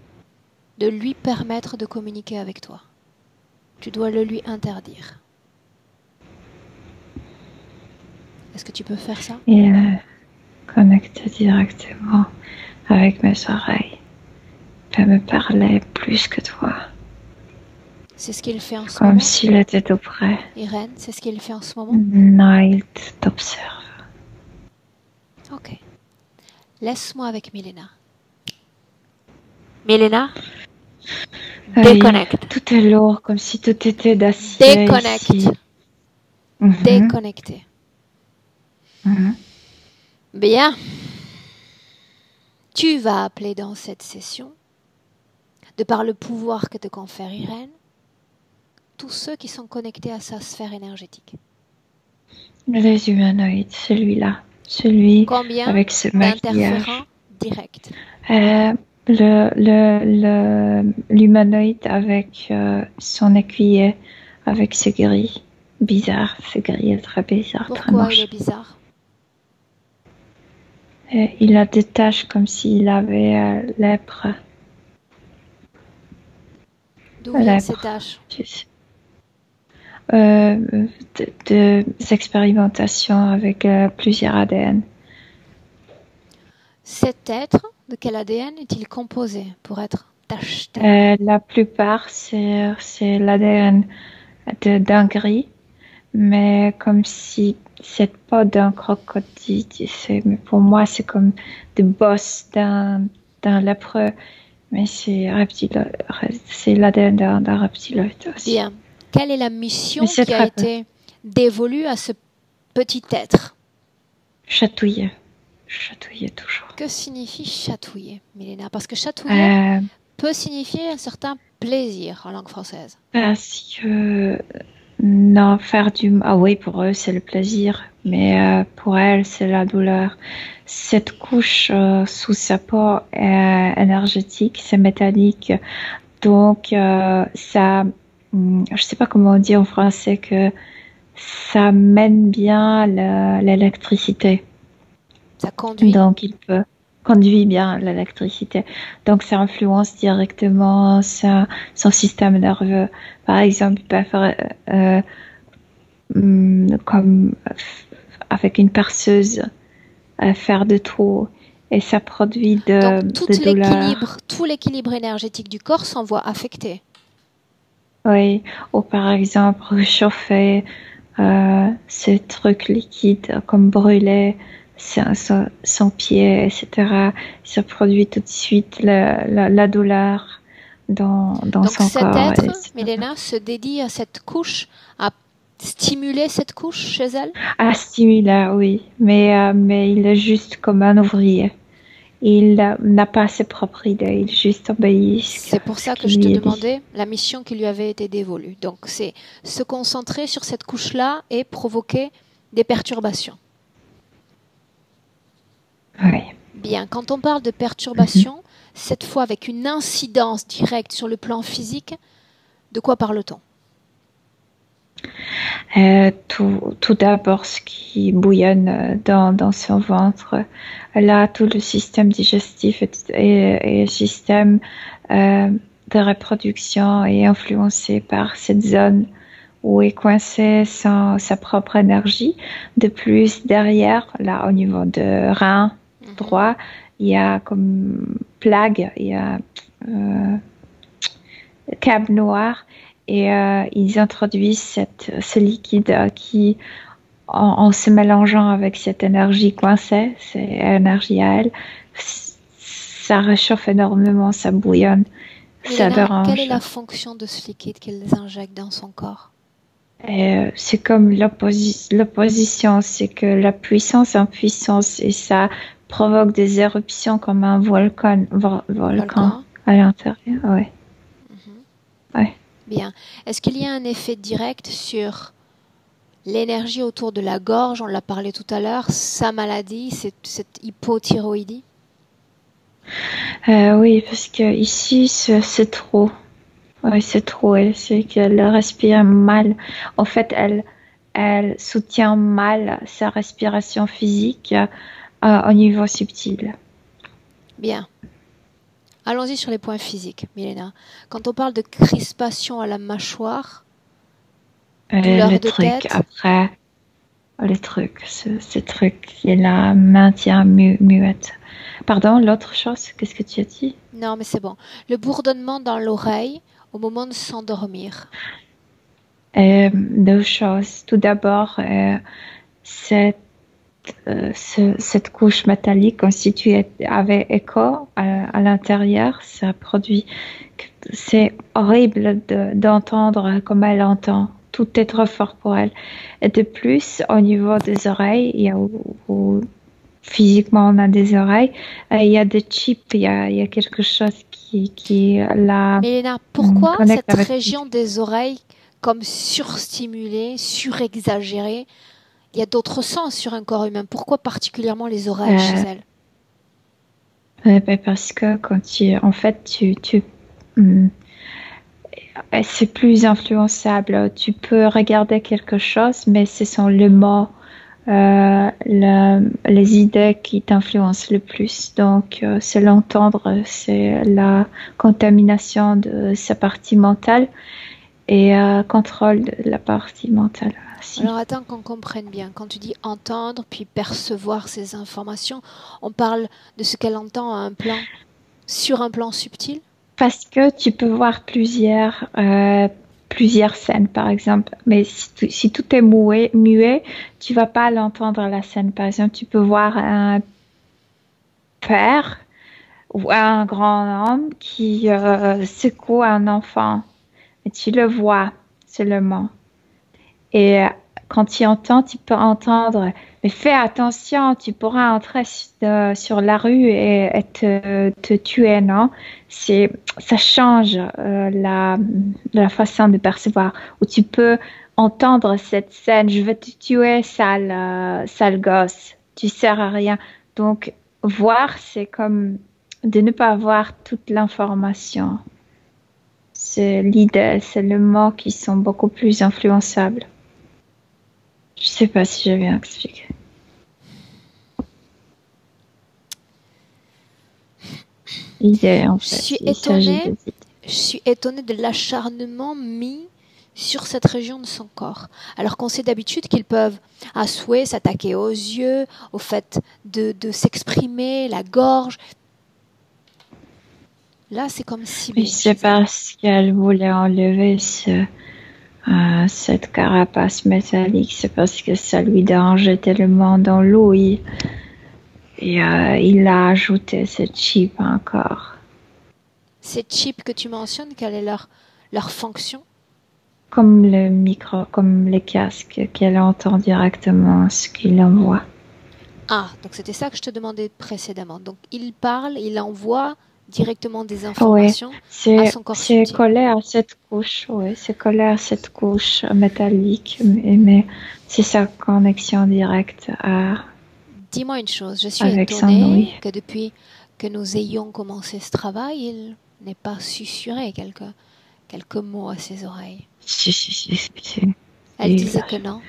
de lui permettre de communiquer avec toi. Tu dois le lui interdire. Est-ce que tu peux faire ça? Et euh, connecter directement avec mes oreilles. Il me parler plus que toi. C'est ce qu'il fait en ce moment. Comme s'il était auprès. Irène, c'est ce qu'il fait en ce moment Non, il t'observe. Ok. Laisse-moi avec Milena. Milena? Déconnecte. tout est lourd, comme si tout était d'acier. Déconnecte. Mhm. Déconnecté. Mhm. Bien. Tu vas appeler dans cette session, de par le pouvoir que te confère Irène, tous ceux qui sont connectés à sa sphère énergétique. Les humanoïdes, celui-là. Celui avec ce maquillage. direct euh, le l'humanoïde avec euh, son écuyer, avec ses grilles. Bizarre, ses grilles très bizarre. Pourquoi il est bizarre? Il a des taches comme s'il avait euh, lèpre. D'où viennent ces taches? Euh, de, des expérimentations avec euh, plusieurs ADN. Cet être, de quel ADN est-il composé pour être tacheté euh, La plupart, c'est l'ADN d'un gris, mais comme si c'est pas d'un crocodile, mais pour moi c'est comme des bosses d'un lépreux, mais c'est c'est l'ADN d'un reptiloïde aussi. Bien. Quelle est la mission qui a été dévolue à ce petit être Chatouiller. Chatouiller toujours. Que signifie chatouiller, Milena? Parce que chatouiller euh, peut signifier un certain plaisir en langue française. Parce que non, faire du ah oui pour eux c'est le plaisir, mais euh, pour elle c'est la douleur. Cette couche euh, sous sa peau est énergétique, c'est métallique, donc ça je sais pas comment dire en français que ça mène bien l'électricité. Ça conduit. Donc il peut conduit bien l'électricité. Donc ça influence directement son système nerveux. Par exemple, il peut faire euh, hmm, comme avec une perceuse faire de trous et ça produit de, Donc, tout l'équilibre énergétique du corps s'en voit affecté. Oui, ou par exemple réchauffer euh, ces trucs liquides comme brûler son, pied, etc. Ça produit tout de suite la, la, douleur dans, dans Donc son cet corps. être, Milena, se dédie à cette couche, à stimuler cette couche chez elle? À stimuler, oui. Mais, euh, mais il est juste comme un ouvrier il n'a pas ses propres idées, il juste obéit. C'est pour ça que je te demandais la mission qui lui avait été dévolue. Donc c'est se concentrer sur cette couche-là et provoquer des perturbations. Oui. Bien, quand on parle de perturbations, cette fois avec une incidence directe sur le plan physique, de quoi parle-t-on? Euh, tout, tout d'abord, ce qui bouillonne euh, dans, dans, son ventre, là, tout le système digestif et, le système euh, de reproduction est influencé par cette zone où est coincée sa propre énergie. De plus, derrière, là, au niveau de rein mhm. droit, il y a comme plague, il y a euh, câble noir et euh, ils introduisent cette, ce liquide qui, en, se mélangeant avec cette énergie coincée, c'est énergie à elle, ça réchauffe énormément, ça bouillonne, ça dérange. Quelle est la fonction de ce liquide qu'ils injectent dans son corps? Euh, c'est comme l'opposition, c'est que la puissance en puissance et ça provoque des éruptions comme un volcan, volcan, à l'intérieur. Ouais. Bien. Est-ce qu'il y a un effet direct sur l'énergie autour de la gorge? On l'a parlé tout à l'heure. Sa maladie, cette hypothyroïdie? Euh, Oui, parce que ici, c'est trop. Oui, c'est trop. C'est qu'elle respire mal. En fait, elle, elle soutient mal sa respiration physique euh, au niveau subtil. Bien. Allons-y sur les points physiques, Milena. Quand on parle de crispation à la mâchoire, euh, le truc après, les trucs, ce, truc qui la maintient muette. Pardon, l'autre chose, qu'est-ce que tu as dit? Non, mais c'est bon. Le bourdonnement dans l'oreille au moment de s'endormir. Euh, deux choses. Tout d'abord, euh, cette, euh, cette couche métallique constituée avec écho à, l'intérieur, ça produit. C'est horrible d'entendre comme elle entend. Tout est trop fort pour elle. Et de plus, au niveau des oreilles, il y a où, physiquement on a des oreilles, il y a des chips, il y a, il y a quelque chose qui, qui la. Mais pourquoi cette région des oreilles comme surstimulée, surexagérée. Il y a d'autres sens sur un corps humain. Pourquoi particulièrement les oreilles chez elle? ben Parce que quand tu, en fait, tu, tu hmm, c'est plus influençable. Tu peux regarder quelque chose, mais ce sont les mots, euh, les idées qui t'influencent le plus. Donc, euh, c'est l'entendre, c'est la contamination de sa partie mentale et euh, contrôle de la partie mentale. Alors attends qu'on comprenne bien. Quand tu dis entendre puis percevoir ces informations, on parle de ce qu'elle entend à un plan, sur un plan subtil? Parce que tu peux voir plusieurs, euh, plusieurs scènes, par exemple. Mais si, tout est muet, muet, tu vas pas l'entendre la scène. Par exemple, tu peux voir un père ou un grand homme qui euh, secoue un enfant tu le vois seulement. Et euh, quand tu entends, tu peux entendre, mais fais attention, tu pourras entrer sur la rue et, te, tuer, non? C'est ça change euh, la, façon de percevoir. Ou tu peux entendre cette scène, je vais te tuer, sale, euh, sale gosse, tu sers à rien. Donc voir, c'est comme de ne pas avoir toute l'information c'est l'idée, c'est le mot qui sont beaucoup plus influençables. Je sais pas si j'ai bien expliqué. je suis étonnée. Je suis étonnée de l'acharnement mis sur cette région de son corps. Alors qu'on sait d'habitude qu'ils peuvent à souhait s'attaquer aux yeux, au fait de, de s'exprimer, la gorge, Là, c'est comme si. Oui, c'est parce qu'elle voulait enlever ce, euh, cette carapace métallique. C'est parce que ça lui dérangeait tellement dans l'eau. Et, euh, il a ajouté cette chip encore. Ces chips que tu mentionnes, quelle est leur, leur fonction? Comme le micro, comme les casques qu'elle entend directement ce qu'il envoie. Ah, donc c'était ça que je te demandais précédemment. Donc il parle, il envoie directement des informations à son corps C'est collé à cette couche, oui, c'est collé à cette couche métallique, mais, c'est sa connexion directe à. Dis-moi une chose, je suis étonnée que depuis que nous ayons commencé ce travail, il n'ait pas susurré quelques, quelques mots à ses oreilles. Si, si, si, si. Elle disait que non.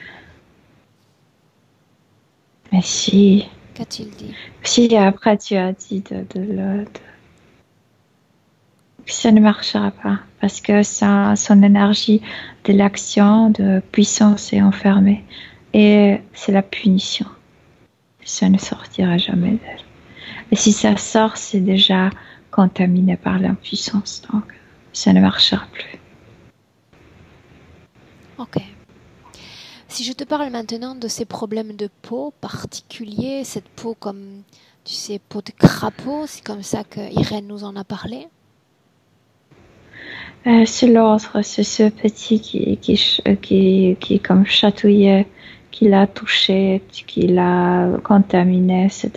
Mais si. Qu'a-t-il dit? Si, après tu as dit de, de, ça ne marchera pas parce que ça, son énergie de l'action, de puissance est enfermée et c'est la punition. Ça ne sortira jamais d'elle. Et si ça sort, c'est déjà contaminé par l'impuissance, donc ça ne marchera plus. Ok. Si je te parle maintenant de ces problèmes de peau particuliers, cette peau comme, tu sais, peau de crapaud, c'est comme ça que Irène nous en a parlé. Euh, c'est l'autre, c'est ce petit qui, qui, euh, qui, qui comme chatouillait, qui l'a touché, qui l'a contaminé, etc.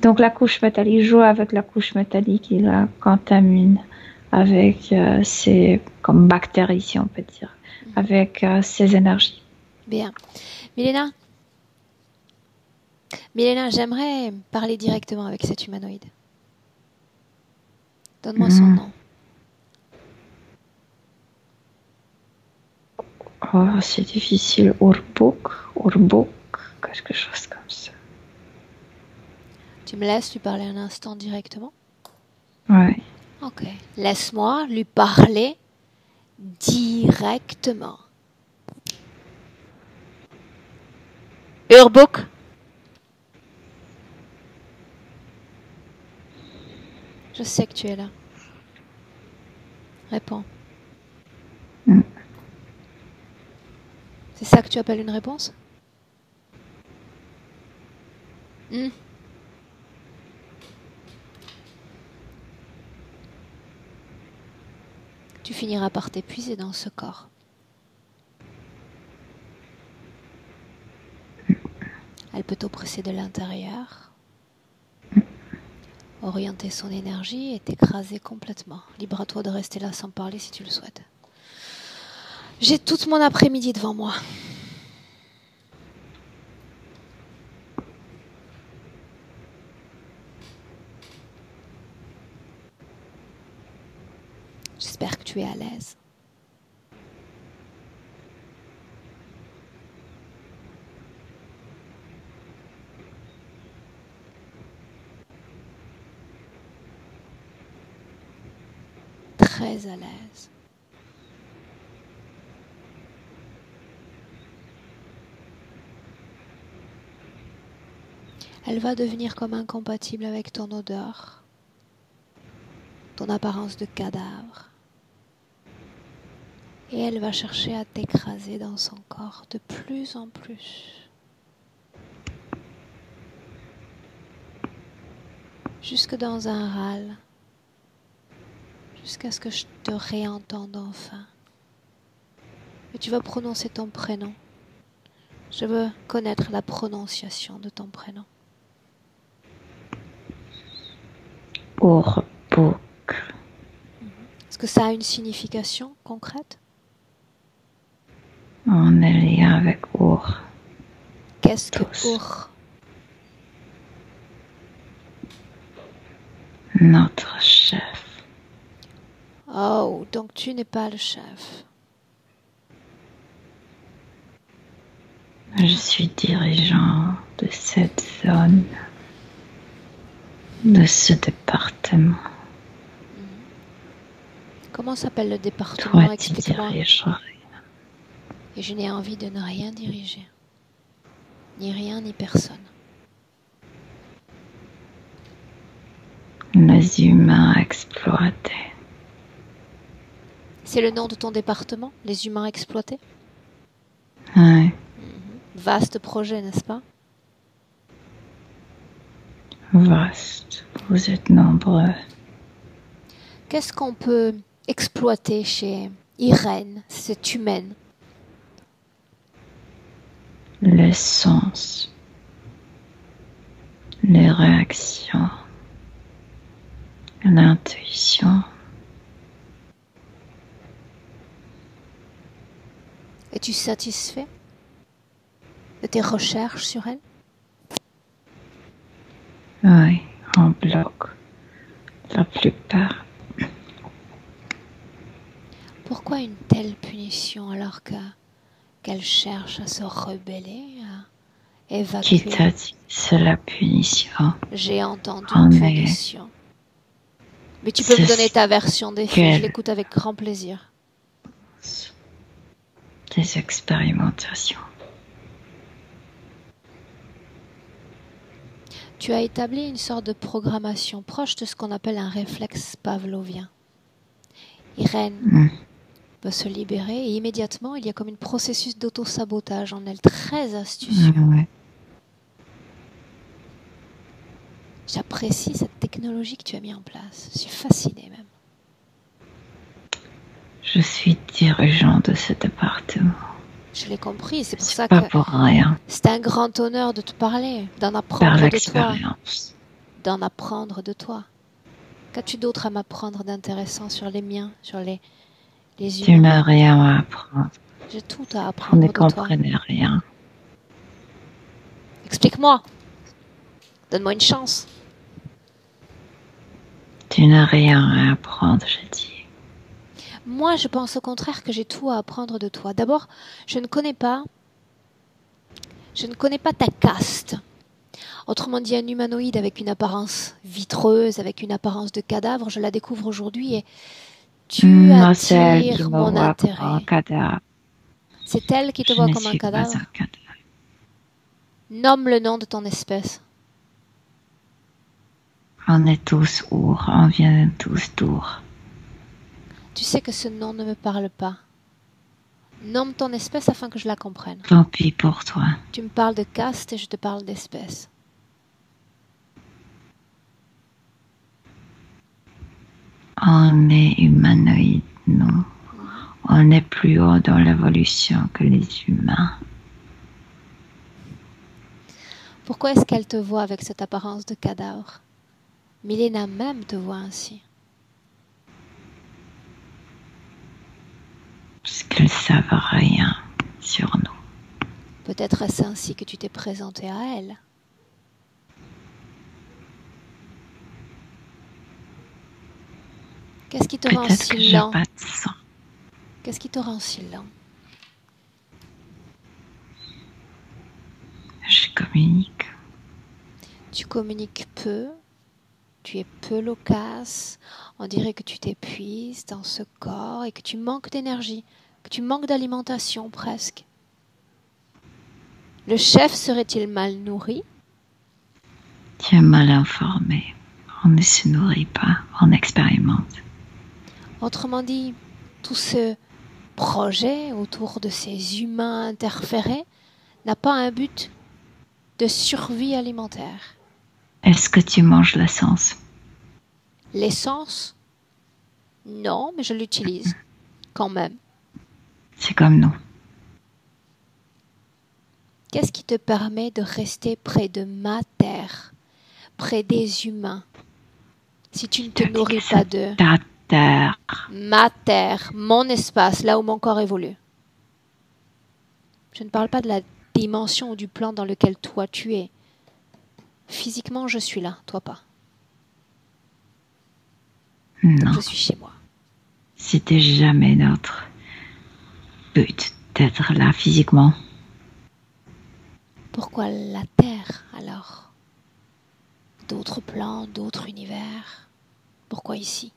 donc la couche métallique joue avec la couche métallique, il la contamine avec euh, ces comme bactéries, si on peut dire, mhm. avec euh, ces énergies. Bien. Milena? Milena, j'aimerais parler directement avec cet humanoïde. Donne-moi son mhm. nom. Oh, c'est difficile. Urbuk, Urbuk, quelque chose comme ça. Tu me laisses lui parler un instant directement? Oui. Ok. Laisse-moi lui parler directement. Urbuk Je sais que tu es là. Réponds. Mm. C'est ça que tu appelles une réponse hmm. Tu finiras par t'épuiser dans ce corps. Elle peut t'oppresser de l'intérieur, orienter son énergie et t'écraser complètement. Libre à toi de rester là sans parler si tu le souhaites. J'ai toute mon après-midi devant moi. J'espère que tu es à l'aise. Très à l'aise. Elle va devenir comme incompatible avec ton odeur, ton apparence de cadavre. Et elle va chercher à t'écraser dans son corps de plus en plus. Jusque dans un râle, jusqu'à ce que je te réentende enfin. Et tu vas prononcer ton prénom. Je veux connaître la prononciation de ton prénom. Est-ce que ça a une signification concrète? On est lié avec Ur. Qu'est-ce que Ur Notre chef. Oh, donc tu n'es pas le chef. Je suis dirigeant de cette zone de ce département. Comment s'appelle le département Toi, Et je n'ai envie de ne rien diriger. Ni rien, ni personne. Les humains exploités. C'est le nom de ton département, les humains exploités? Oui. Mhm. Vaste projet, n'est-ce pas? Vaste. Vous êtes nombreux. Qu'est-ce qu'on peut exploiter chez Irène, cette humaine? Les sens, les réactions, l'intuition. Es-tu satisfait de tes recherches sur elle? Oui, en bloc. La plupart. Pourquoi une telle punition alors que qu'elle cherche à se rebeller, à évacuer? Qui t'a dit c'est la punition? J'ai entendu une punition. Mais tu peux me donner ta version des faits, je l'écoute avec grand plaisir. Des expérimentations. Tu as établi une sorte de programmation proche de ce qu'on appelle un réflexe pavlovien. Irène mm. va se libérer et immédiatement il y a comme un processus d'auto-sabotage en elle très astucieux. J'apprécie cette technologie que tu as mis en place. Je suis fascinée même. Je suis dirigeant de ce département. Je l'ai compris, c'est pour ça pas que c'est un grand honneur de te parler, d'en apprendre de toi. D'en apprendre de toi. Qu'as-tu d'autre à m'apprendre d'intéressant sur les miens, sur les, les humains? Tu n'as rien à apprendre. J'ai tout à apprendre. Vous ne comprenez rien. Explique-moi. Donne-moi une chance. Tu n'as rien à apprendre, j'ai dit. Moi, je pense au contraire que j'ai tout à apprendre de toi. D'abord, je ne connais pas. Je ne connais pas ta caste. Autrement dit, un humanoïde avec une apparence vitreuse, avec une apparence de cadavre, je la découvre aujourd'hui et tu mmh, attires mon intérêt. C'est elle qui te voit comme un cadavre. un cadavre. Nomme le nom de ton espèce. On est tous ours, on vient tous d'ours. Tu sais que ce nom ne me parle pas. Nomme ton espèce afin que je la comprenne. Tant pis pour toi. Tu me parles de caste et je te parle d'espèce. On est humanoïde, non. On est plus haut dans l'évolution que les humains. Pourquoi est-ce qu'elle te voit avec cette apparence de cadavre? Milena même te voit ainsi. Parce qu'elles savent rien sur nous. Peut-être est-ce ainsi que tu t'es présenté à elle. Qu'est-ce qui te rend si lent? Qu'est-ce qui te rend si lent? Je communique. Tu communiques peu, tu es peu loquace, on dirait que tu t'épuises dans ce corps et que tu manques d'énergie, que tu manques d'alimentation presque. Le chef serait-il mal nourri? Tu es mal informé. On ne se nourrit pas, on expérimente. Autrement dit, tout ce projet autour de ces humains interférés n'a pas un but de survie alimentaire. Est-ce que tu manges l'essence L'essence Non, mais je l'utilise quand même. C'est comme nous. Qu'est-ce qui te permet de rester près de ma terre, près des humains, si tu ne te nourris pas d'eux? Terre. Ma terre, mon espace, là où mon corps évolue. Je ne parle pas de la dimension ou du plan dans lequel toi tu es. Physiquement, je suis là, toi pas. Non. je suis chez moi. C'était jamais notre but d'être là physiquement. Pourquoi la Terre alors? D'autres plans, d'autres univers Pourquoi ici?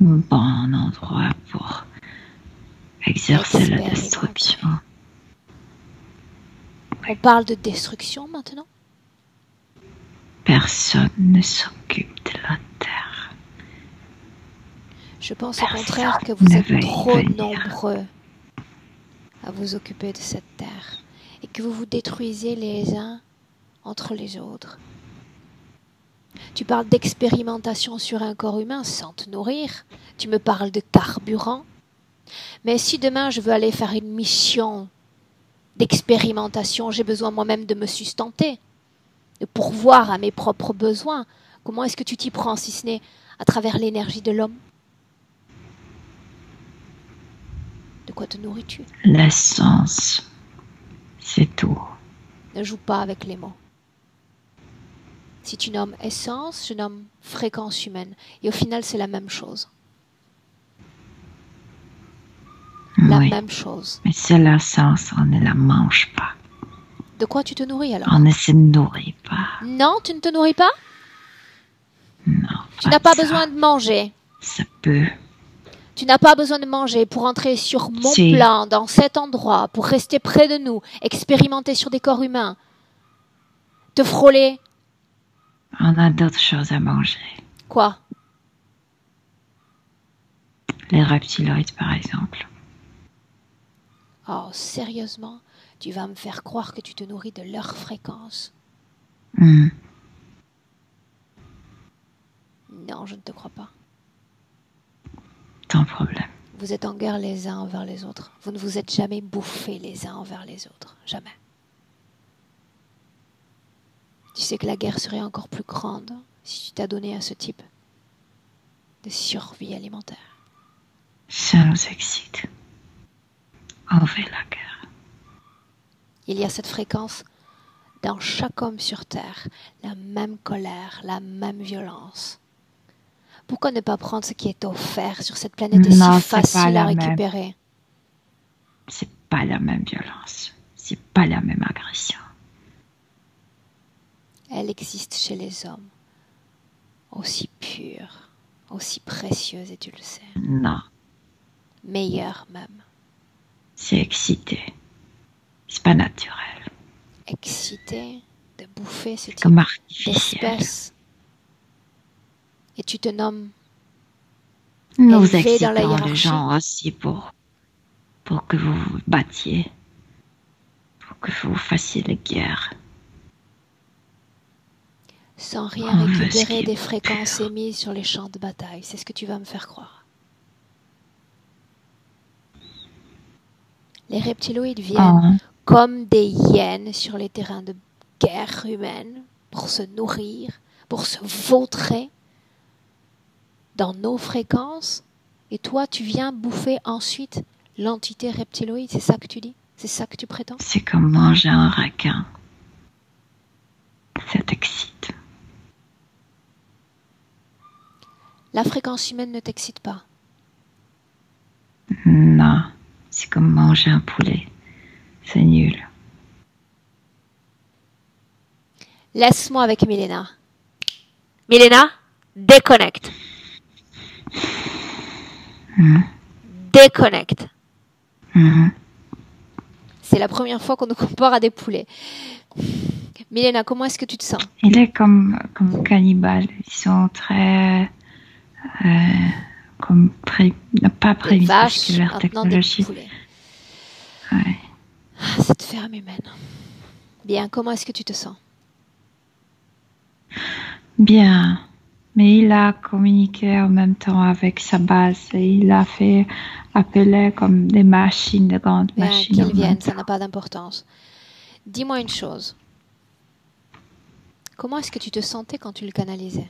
Bon endroit pour exercer la destruction. On parle de destruction maintenant? Personne ne s'occupe de la terre. Je pense au contraire que vous êtes trop nombreux à vous occuper de cette terre et que vous vous détruisez les uns entre les autres. Tu parles d'expérimentation sur un corps humain sans te nourrir. Tu me parles de carburant. Mais si demain je veux aller faire une mission d'expérimentation, j'ai besoin moi-même de me sustenter, de pourvoir à mes propres besoins. Comment est-ce que tu t'y prends si ce n'est à travers l'énergie de l'homme De quoi te nourris-tu L'essence, c'est tout. Ne joue pas avec les mots. Si tu nommes essence, je nomme fréquence humaine. Et au final, c'est la même chose. La même chose. Mais c'est l'essence, on ne la mange pas. De quoi tu te nourris alors On ne se nourrit pas. Non, tu ne te nourris pas Non. Tu n'as pas besoin de manger. Ça peut. Tu n'as pas besoin de manger pour entrer sur mon plan, dans cet endroit, pour rester près de nous, expérimenter sur des corps humains, te frôler on a d'autres choses à manger. Quoi? Les reptiloïdes, par exemple. Oh, sérieusement? Tu vas me faire croire que tu te nourris de leur fréquence hmm. Non, je ne te crois pas. Problème. Vous êtes en guerre les uns envers les autres. Vous ne vous êtes jamais bouffés les uns envers les autres. Jamais. Tu sais que la guerre serait encore plus grande si tu t'adonnais à ce type de survie alimentaire. Ça nous excite. On fait la guerre. Il y a cette fréquence dans chaque homme sur Terre, la même colère, la même violence. Pourquoi ne pas prendre ce qui est offert sur cette planète si facile à récupérer? C'est pas la même violence. C'est pas la même agression. Elle existe chez les hommes, aussi pure, aussi précieuse, et tu le sais. Non. Meilleure même. C'est excité. C'est pas naturel. Excité de bouffer ce type d'espèce et tu te nommes. Nous excitons les gens aussi pour, pour que vous vous battiez, pour que vous fassiez la guerre. Sans rien récupérer des fréquences émises sur les champs de bataille, c'est ce que tu vas me faire croire. Les reptiloïdes viennent ah. comme des hyènes sur les terrains de guerre humaine pour se nourrir, pour se vautrer dans nos fréquences et toi tu viens bouffer ensuite l'entité reptiloïde, c'est ça que tu dis? C'est ça que tu prétends? C'est comme manger un requin. Ça t'excite. La fréquence humaine ne t'excite pas? Non, c'est comme manger un poulet. C'est nul. Laisse-moi avec Milena. Milena, déconnecte. Déconnecte. Mm-hmm. C'est la première fois qu'on nous compare à des poulets. Milena, comment est-ce que tu te sens? Il est comme, comme cannibale. Ils sont très. Euh, comme pré, pas prévus parce que leur technologie. Ouais. Ah, cette ferme humaine. Bien, comment est-ce que tu te sens? Bien mais il a communiqué en même temps avec sa base et il a fait appeler comme des machines, de grandes machines. Qu'ils viennent, ça n'a pas d'importance. Dis-moi une chose. Comment est-ce que tu te sentais quand tu le canalisais?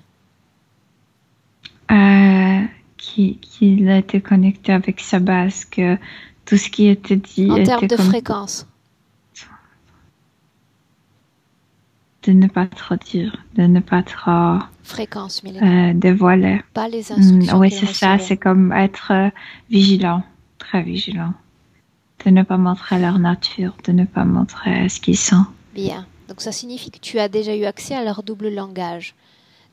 Euh, Qu'il été connecté avec sa base, que tout ce qui était dit. En termes de fréquence de ne pas trop dire, de ne pas trop fréquence euh, dévoiler. Pas les instructions. Mm, oui, c'est ça, c'est comme être euh, vigilant, très vigilant. De ne pas montrer leur nature, de ne pas montrer ce qu'ils sont. Bien. Donc ça signifie que tu as déjà eu accès à leur double langage.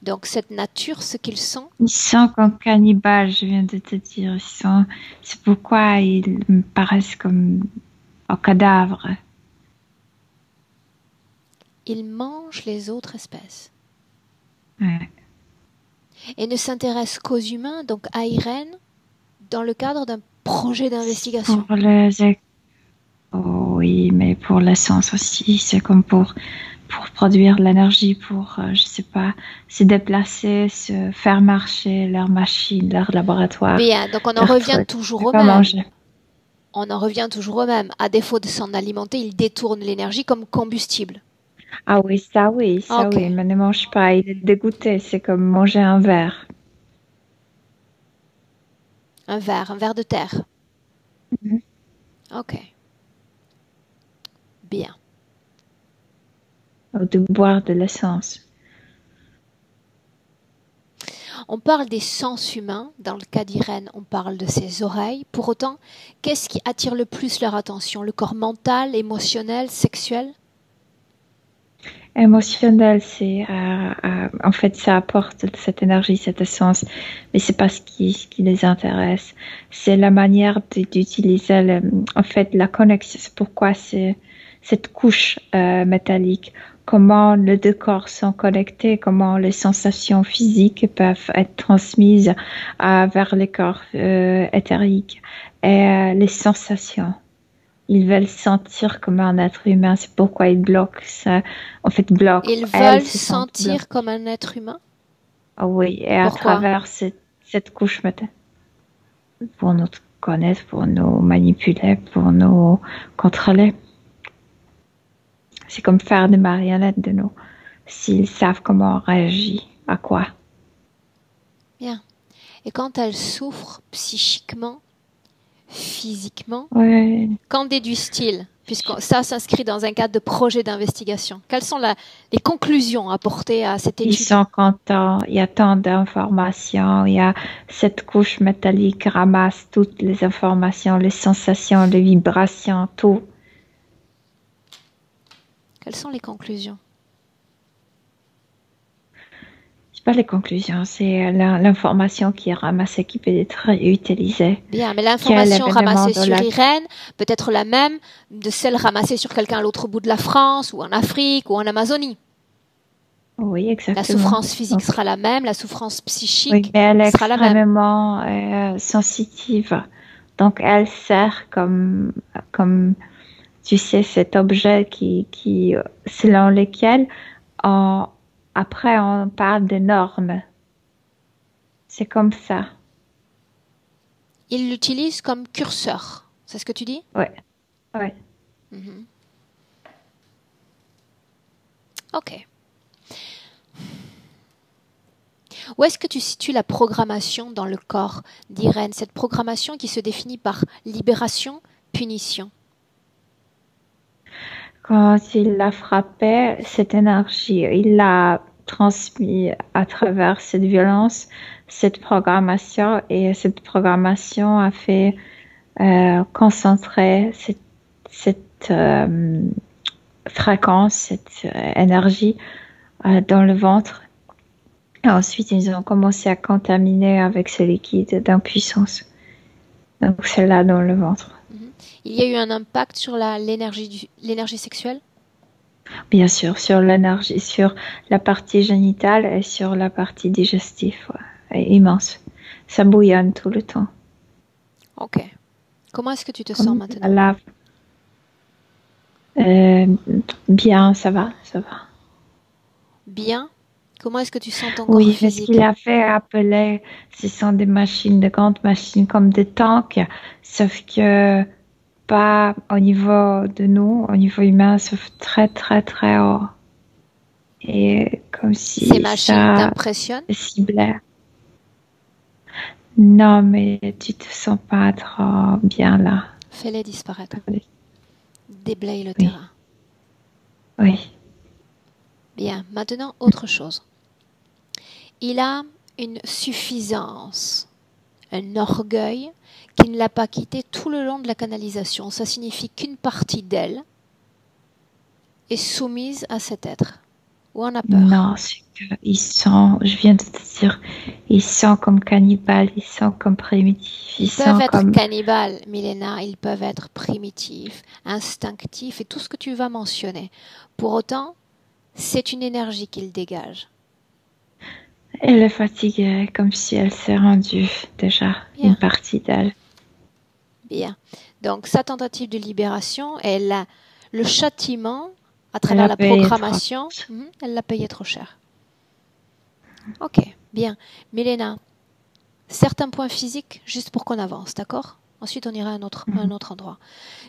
Donc cette nature, ce qu'ils sont. Ils sont comme cannibales, je viens de te dire. Ils sont. C'est pourquoi ils me paraissent comme un cadavre il mange les autres espèces. Et ne s'intéresse qu'aux humains, donc à Irène, dans le cadre d'un projet d'investigation. Pour les... Oh oui, mais pour l'essence aussi, c'est comme pour, pour produire l'énergie, pour, je euh, je sais pas, se déplacer, se faire marcher leur machine, leur laboratoire. Bien, donc on en revient toujours au même. On en revient toujours au même. À défaut de s'en alimenter, il détourne l'énergie comme combustible. Ah oui, ça oui, ça oui, mais ne mange pas, il est dégoûté, c'est comme manger un verre. Un verre, un verre de terre. Mhm. Ok. Bien. Ou de boire de l'essence. On parle des sens humains, dans le cas d'Irène, on parle de ses oreilles. Pour autant, qu'est-ce qui attire le plus leur attention? Le corps mental, émotionnel, sexuel? Émotionnel, c'est euh, euh, en fait ça apporte cette énergie, cette essence, mais c'est pas ce qui, les intéresse. C'est la manière d'utiliser en fait la connexion. C'est pourquoi c'est cette couche euh, métallique. Comment les deux corps sont connectés, comment les sensations physiques peuvent être transmises vers les corps éthériques et les sensations ils veulent sentir comme un être humain. C'est pourquoi ils bloquent ça. En fait, bloquent. Ils veulent se sentir comme un être humain? Ah oui, et à travers cette, cette couche pour nous connaître, pour nous manipuler, pour nous contrôler. C'est comme faire des marionnettes de nous. s'ils savent comment réagir à quoi. Bien. Et quand elle souffre psychiquement, physiquement, qu'en déduisent-ils? Puisque ça s'inscrit dans un cadre de projet d'investigation. Quelles sont les conclusions apportées à cette étude? Ils sont contents, il y a tant d'informations, il y a cette couche métallique ramasse toutes les informations, les sensations, les vibrations, tout. Quelles sont les conclusions? Pas les conclusions, c'est l'information qui est ramassée qui peut être utilisée. Bien, mais l'information ramassée sur Irène peut être la même de celle ramassée sur quelqu'un à l'autre bout de la France ou en Afrique ou en Amazonie. Oui, exactement. La souffrance physique sera la même, la souffrance psychique elle est sera la même. extrêmement euh, sensitive. Donc, elle sert comme, comme, tu sais, cet objet qui, qui selon lequel on, après, on parle de normes. C'est comme ça. Il l'utilise comme curseur. C'est ce que tu dis? Oui. Ouais. Mhm. Ok. Où est-ce que tu situes la programmation dans le corps? d'Irène Cette programmation qui se définit par libération, punition quand il l'a frappé, cette énergie, il l'a transmis à travers cette violence, cette programmation, et cette programmation a fait euh, concentrer cette, euh, fréquence, cette euh, énergie dans le ventre. Ensuite, ils ont commencé à contaminer avec ce liquide d'impuissance. Donc, c'est là dans le ventre. Il y a eu un impact sur l'énergie sexuelle? Bien sûr, sur l'énergie, sur la partie génitale et sur la partie digestive. immense. Ça bouillonne tout le temps. Ok. Comment est-ce que tu te sens maintenant? euh, Bien, ça va, ça va. Bien? Comment est-ce que tu sens ton corps oui, physique? ce qu'il a fait appeler, ce sont des machines, de grandes machines comme des tanks, sauf que pas au niveau de nous, au niveau humain, sauf très très très haut. Et comme si Ces machines t'impressionnent? ciblait. Non, mais tu te sens pas trop bien là. Fais-les disparaître. Déblaye le terrain. Oui. Bien, maintenant autre chose. Il a une suffisance, un orgueil qui ne l'a pas quitté tout le long de la canalisation. Ça signifie qu'une partie d'elle est soumise à cet être. Ou en a peur Non, c'est qu'ils sont, je viens de te dire, ils sont comme cannibales, ils sont comme primitifs. Ils, peuvent être cannibales, Milena, ils peuvent être primitifs, instinctifs et tout ce que tu vas mentionner. Pour autant, c'est une énergie qu'ils dégagent. Elle est fatiguée, comme si elle s'est rendue déjà une partie d'elle. Bien. Donc, sa tentative de libération, elle a le châtiment à travers la programmation, mhm, elle l'a payé trop cher. Ok, bien. Milena, certains points physiques, juste pour qu'on avance, d'accord? Ensuite, on ira à un autre, un mhm. autre endroit.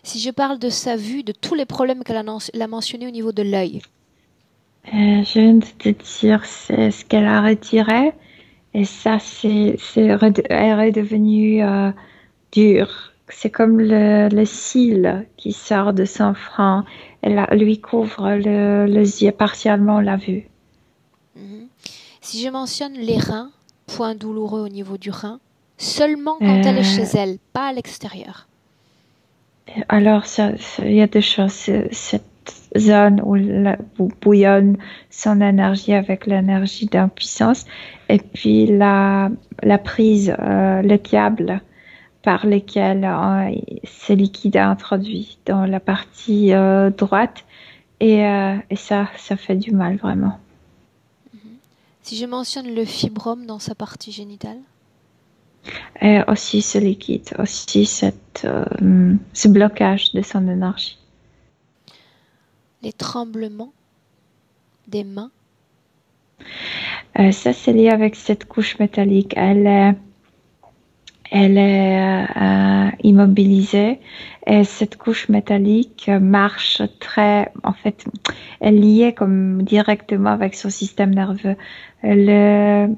Si je parle de sa vue, de tous les problèmes qu'elle a, mentionné au niveau de l'œil. Euh, je viens de te dire, c'est ce qu'elle a retiré. Et ça, c'est, c'est redevenu euh, dur c'est comme le, cil qui sort de son front et lui couvre le, yeux partiellement la vue. Mhm. Si je mentionne les reins, point douloureux au niveau du rein, seulement quand elle est chez euh. elle, pas à l'extérieur. Alors, il y a deux choses. Cette zone où, la, bouillonne son énergie avec l'énergie d'impuissance, et puis la, la prise, euh, le câble par lesquels euh, ce liquide est introduit dans la partie euh, droite et, euh, et, ça, ça fait du mal vraiment. Mhm. Si je mentionne le fibrome dans sa partie génitale? Et aussi ce liquide, aussi cette, ce blocage de son énergie. Les tremblements des mains? Ça, c'est lié avec cette couche métallique. Elle est elle est euh, immobilisée et cette couche métallique marche très, en fait, elle est liée comme directement avec son système nerveux. Le,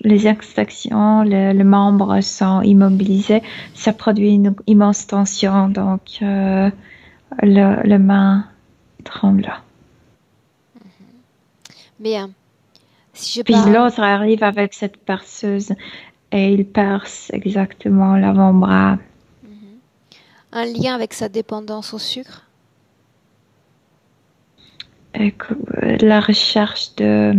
les extractions, le, le, membre sont immobilisés, ça produit une immense tension, donc euh, le main tremble. Bien. Si je Puis l'autre arrive avec cette perceuse et il perce exactement l'avant-bras. Mhm. Un lien avec sa dépendance au sucre? Et La recherche de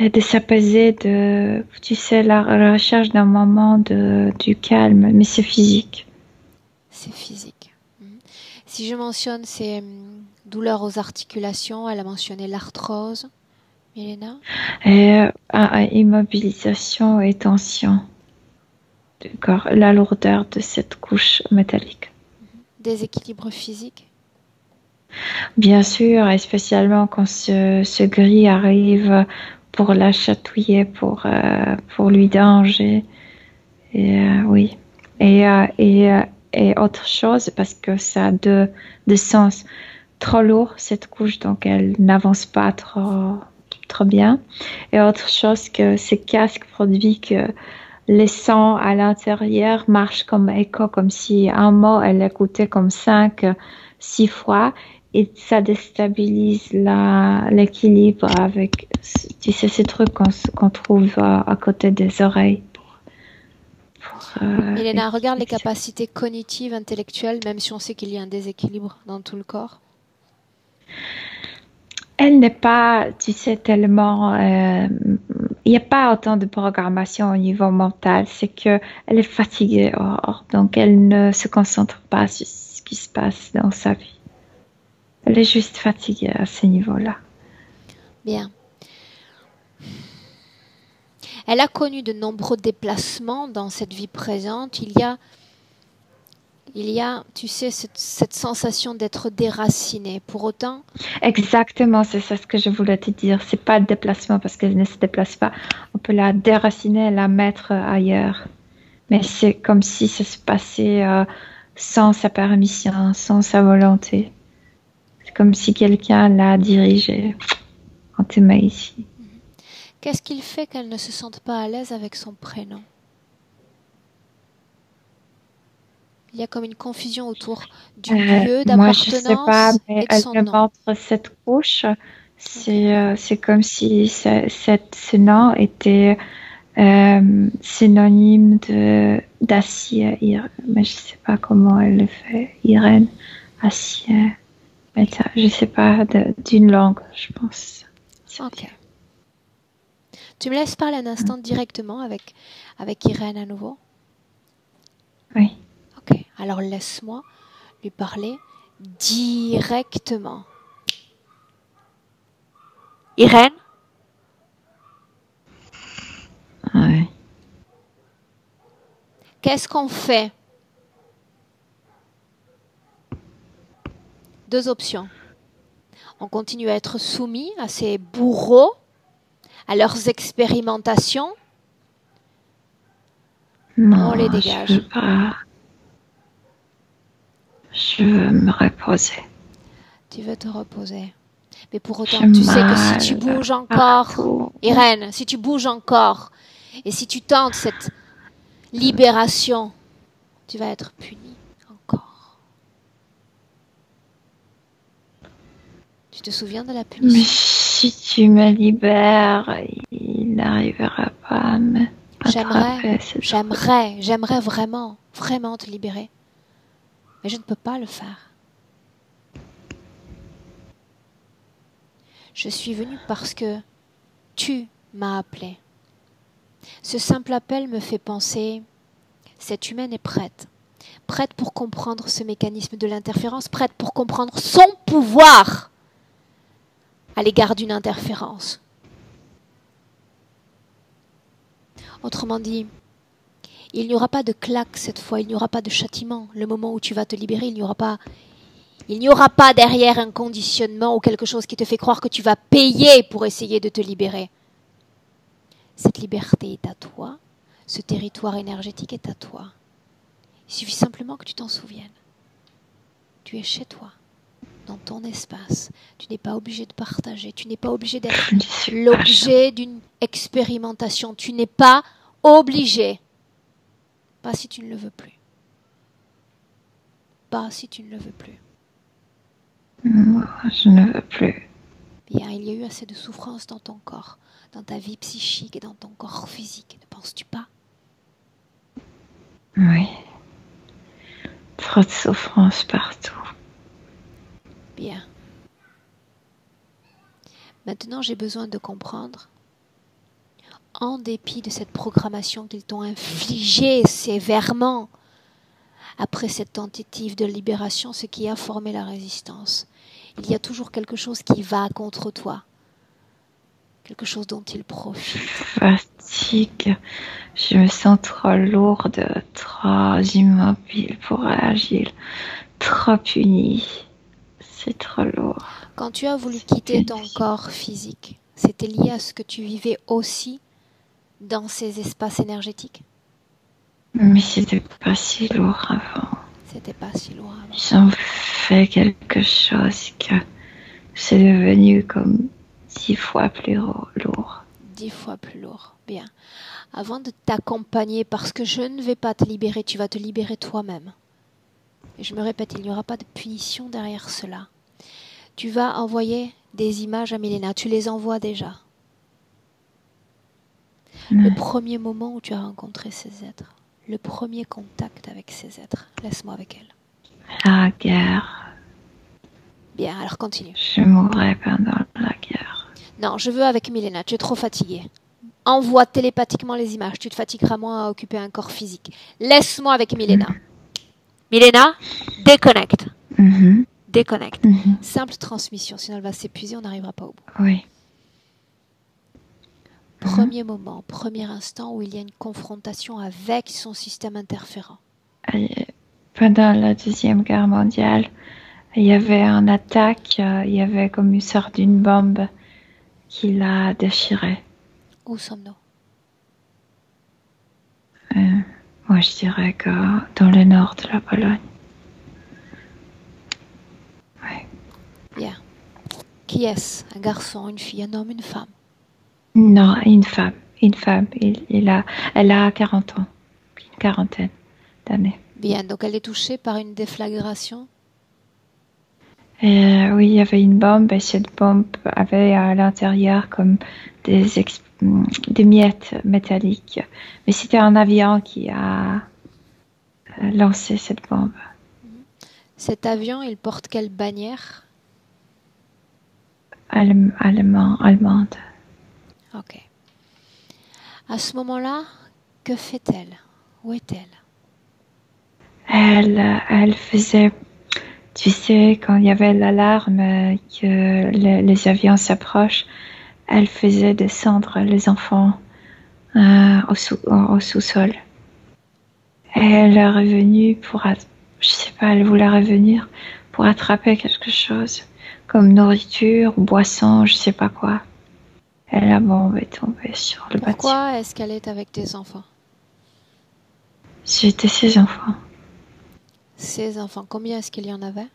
de s'apaiser, de, tu sais, la, recherche d'un moment de, du calme, mais c'est physique. C'est physique. Si je mentionne ces hum, douleurs aux articulations, elle a mentionné l'arthrose. Milena? Euh, Immobilisation et tension du corps, la lourdeur de cette couche métallique. Déséquilibre physique? Bien sûr, et spécialement quand ce, ce gris arrive pour la chatouiller, pour, euh, pour lui danger. Et, euh, oui. Et, euh, et, et, autre chose, parce que ça a deux, sens. Trop lourd, cette couche, donc elle n'avance pas trop trop bien. Et autre chose que ces casques produisent que les sons à l'intérieur marchent comme écho, comme si un mot, elle écoutait comme cinq, six fois. Et ça déstabilise l'équilibre avec, tu sais, ces trucs qu'on trouve à, côté des oreilles. Euh, Elena, regarde les capacités cognitives, intellectuelles, même si on sait qu'il y a un déséquilibre dans tout le corps elle n'est pas, tu sais, tellement. Euh, il n'y a pas autant de programmation au niveau mental. C'est que elle est fatiguée, donc elle ne se concentre pas sur ce qui se passe dans sa vie. Elle est juste fatiguée à ce niveau-là. Bien. Elle a connu de nombreux déplacements dans cette vie présente. Il y a il y a, tu sais, cette, sensation d'être déraciné. Pour autant. Exactement, c'est ça ce que je voulais te dire. C'est pas le déplacement parce qu'elle ne se déplace pas. On peut la déraciner la mettre ailleurs. Mais c'est comme si ça se passait euh, sans sa permission, sans sa volonté. C'est comme si quelqu'un l'a dirigée. On te ici. Qu'est-ce qu'il fait qu'elle ne se sente pas à l'aise avec son prénom? Il y a comme une confusion autour du euh, lieu d'appartenance. Moi, je sais pas, mais elle me montre cette couche. C'est euh, c'est comme si cette, ce nom était euh, synonyme de d'acier. Mais je sais pas comment elle le fait. Irène, acier. Mais ça, je sais pas d'une langue, je pense. Ok. Tu me laisses parler un instant directement avec, avec Irène à nouveau Oui. Ok, alors laisse-moi lui parler directement. Irène Oui. Qu'est-ce qu'on fait? Deux options. On continue à être soumis à ces bourreaux, à leurs expérimentations? Non, on les dégage. Je veux me reposer. Tu veux te reposer. Mais pour autant, tu sais que si tu bouges encore, Irène, si tu bouges encore, et si tu tentes cette libération, tu vas être puni encore. Tu te souviens de la punition? Si tu me libères, il n'arrivera pas à me. J'aimerais, j'aimerais, j'aimerais vraiment, vraiment te libérer mais je ne peux pas le faire. Je suis venue parce que tu m'as appelé. Ce simple appel me fait penser, cette humaine est prête, prête pour comprendre ce mécanisme de l'interférence, prête pour comprendre son pouvoir à l'égard d'une interférence. Autrement dit, il n'y aura pas de claque cette fois, il n'y aura pas de châtiment. Le moment où tu vas te libérer, il n'y aura pas il n'y aura pas derrière un conditionnement ou quelque chose qui te fait croire que tu vas payer pour essayer de te libérer. Cette liberté est à toi. Ce territoire énergétique est à toi. Il suffit simplement que tu t'en souviennes. Tu es chez toi, dans ton espace. Tu n'es pas obligé de partager. Tu n'es pas obligé d'être l'objet d'une expérimentation. Tu n'es pas obligé. Pas si tu ne le veux plus. Pas si tu ne le veux plus. Moi, je ne veux plus. Bien, il y a eu assez de souffrance dans ton corps, dans ta vie psychique et dans ton corps physique, ne penses-tu pas? Oui. Trop de souffrance partout. Bien. Maintenant, j'ai besoin de comprendre, en dépit de cette programmation qu'ils t'ont infligée sévèrement, après cette tentative de libération, ce qui a formé la résistance. Il y a toujours quelque chose qui va contre toi, quelque chose dont il profite. Fatigue. Je me sens trop lourde, trop immobile pour agir, trop unie. C'est trop lourd. Quand tu as voulu quitter ton corps physique, c'était lié à ce que tu vivais aussi dans ces espaces énergétiques? Mais c'était pas si lourd avant. C'était pas si lourd avant. Ils ont fait quelque chose que c'est devenu comme dix fois plus lourd. Dix fois plus lourd. Bien. Avant de t'accompagner, parce que je ne vais pas te libérer, tu vas te libérer toi-même. Et je me répète, il n'y aura pas de punition derrière cela tu vas envoyer des images à Milena. Tu les envoies déjà. Le premier moment où tu as rencontré ces êtres, le premier contact avec ces êtres, laisse-moi avec elle. La guerre. Bien, alors continue. Je mourrai pendant la guerre. Non, je veux avec Milena. Tu es trop fatiguée. Envoie télépathiquement les images. Tu te fatigueras moins à occuper un corps physique. Laisse-moi avec Milena. Mm. Milena, déconnecte. Mm-hmm déconnecte. Mhm. Simple transmission, sinon elle va s'épuiser, on n'arrivera pas au bout. Oui. Premier moment, premier instant où il y a une confrontation avec son système interférent. Pendant la Deuxième Guerre mondiale, il y avait une attaque, euh, il y avait comme une sorte d'une bombe qui l'a déchiré. Où sommes-nous? Euh, Moi, je dirais que dans le nord de la Pologne. Qui est-ce? Un garçon, une fille, un homme, une femme? Non, une femme. Une femme. Il, a, elle a 40 ans. Une quarantaine d'années. Bien, donc elle est touchée par une déflagration? Euh, Oui, il y avait une bombe et cette bombe avait à l'intérieur comme des, des miettes métalliques. Mais c'était un avion qui a euh, lancé cette bombe. Cet avion, il porte quelle bannière? Allemand, allemande. Ok. À ce moment-là, que fait-elle? Où est-elle? Elle, elle faisait, tu sais, quand il y avait l'alarme que les avions s'approchent, elle faisait descendre les enfants euh, au, sous, au sous-sol. Elle est revenue pour, je sais pas, elle voulait revenir pour attraper quelque chose comme nourriture, boisson, je sais pas quoi. Et la bombe est tombée sur le bâtiment. Pourquoi est-ce qu'elle est avec tes enfants? J'étais ses enfants. Ses enfants, combien est-ce qu'il y en avait?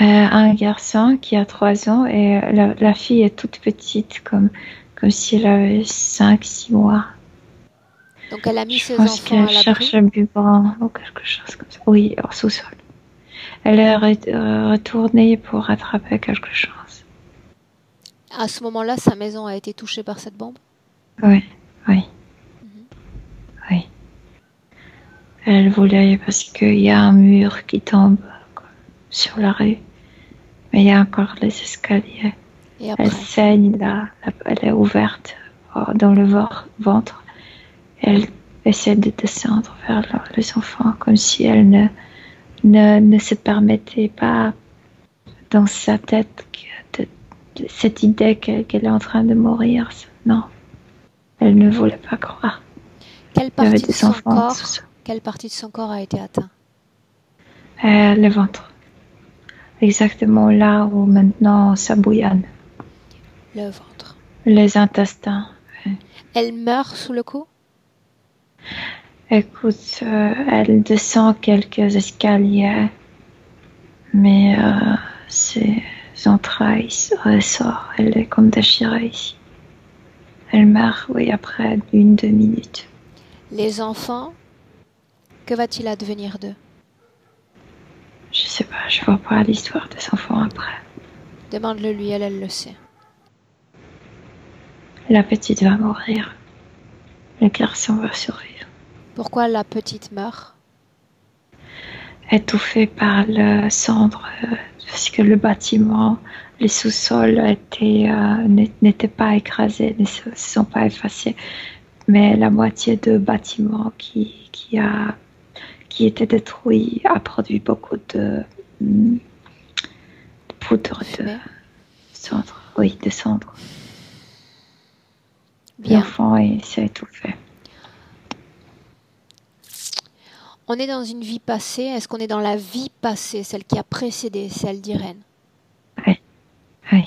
Euh, Un garçon qui a trois ans et la, fille est toute petite, comme, comme si elle avait 5-6 mois. Donc elle a mis je ses pense qu'elle cherche un biberon ou quelque chose comme ça. Oui, au sous-sol elle est retournée pour rattraper quelque chose. À ce moment-là, sa maison a été touchée par cette bombe? Oui, oui. Mhm. Oui. Elle voulait parce qu'il y a un mur qui tombe sur la rue. Mais il y a encore les escaliers. elle saigne là, elle est ouverte euh, dans le ventre. Elle essaie de descendre vers les enfants comme si elle ne ne, se permettait pas dans sa tête cette idée qu'elle est en train de mourir. Non, elle ne voulait pas croire. Quelle partie, de son, corps, quelle partie de son corps a été atteinte euh, Le ventre. Exactement là où maintenant ça bouillonne. Le ventre. Les intestins. Elle meurt sous le coup? Écoute, euh, elle descend quelques escaliers, mais euh, ses entrailles ressortent. Elle est comme déchirée ici. Elle meurt, oui, après une, deux minutes. Les enfants, que va-t-il advenir d'eux? Je sais pas, je vois pas l'histoire des enfants après. Demande-le lui, elle, elle le sait. La petite va mourir. Le garçon va survivre. Pourquoi la petite meurt? Étouffée par le cendre, parce que le bâtiment, les sous-sols euh, n'étaient pas écrasés, ne se sont pas effacés, mais la moitié du bâtiment qui, qui, a, qui était détruit a produit beaucoup de, de poudre de cendre. Oui, de cendre. L'enfant s'est étouffé. On est dans une vie passée. Est-ce qu'on est dans la vie passée, celle qui a précédé celle d'Irène? Oui. Oui.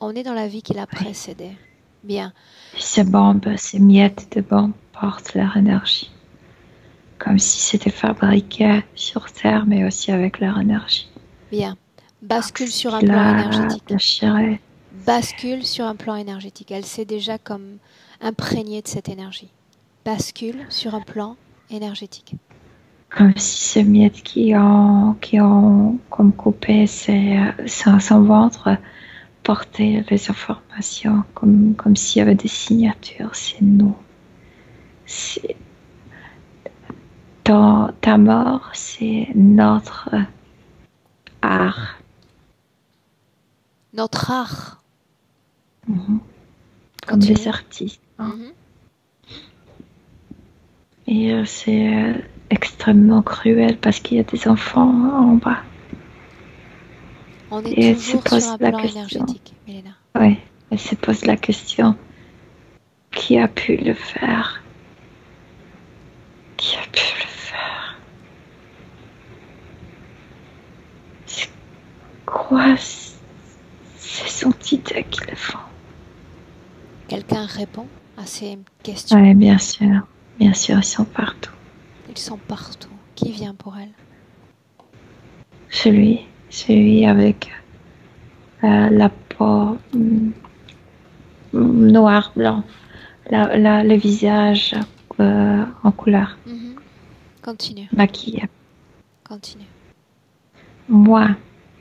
On est dans la vie qui l'a précédée. Bien. Ces bombes, ces miettes de bombes portent leur énergie. Comme si c'était fabriqué sur Terre, mais aussi avec leur énergie. Bien. Bascule sur un plan énergétique bascule sur un plan énergétique. Elle s'est déjà comme imprégnée de cette énergie. Bascule sur un plan énergétique. Comme si ces miettes qui ont, qui ont comme coupé son ventre portaient les informations, comme, comme s'il y avait des signatures. C'est nous. Ta, ta mort, c'est notre art. Notre art. Mhm. Comme les artistes. Mhm. Et euh, c'est euh, extrêmement cruel parce qu'il y a des enfants en bas. On est Et toujours se pose sur un la plan question. Oui, elle se pose la question qui a pu le faire? Qui a pu le faire? C'est quoi ces entités qui le font? Quelqu'un répond à ces questions? Oui, bien sûr. Bien sûr, ils sont partout. Ils sont partout. Qui vient pour elle? Celui, celui avec euh, la peau mm, noir, blanc, la, le visage euh, en couleur. Mhm. Continue. Maquillé. Continue. Moi,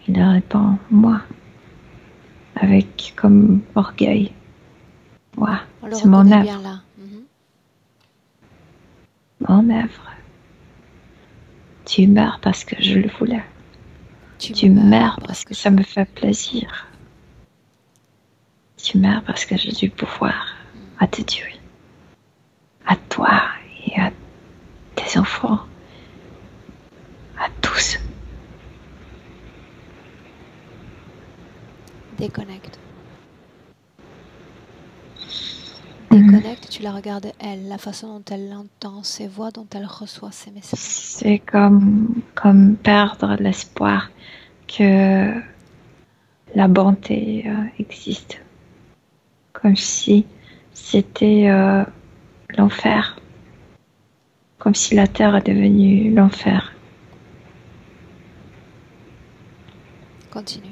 il répond, moi, avec comme orgueil. Ouais, c'est mon œuvre. là. Mhm. Mon œuvre. Tu meurs parce que je le voulais. Tu, meurs, parce que ça me fait plaisir. Tu meurs parce que j'ai du pouvoir à te tuer. À toi et à tes enfants. À tous. Déconnecte. Déconnecte, tu la regardes elle, la façon dont elle l'entend, ses voix, dont elle reçoit ses messages. C'est comme, comme perdre l'espoir que la bonté euh, existe. Comme si c'était euh, l'enfer. Comme si la terre est devenue l'enfer. Continue.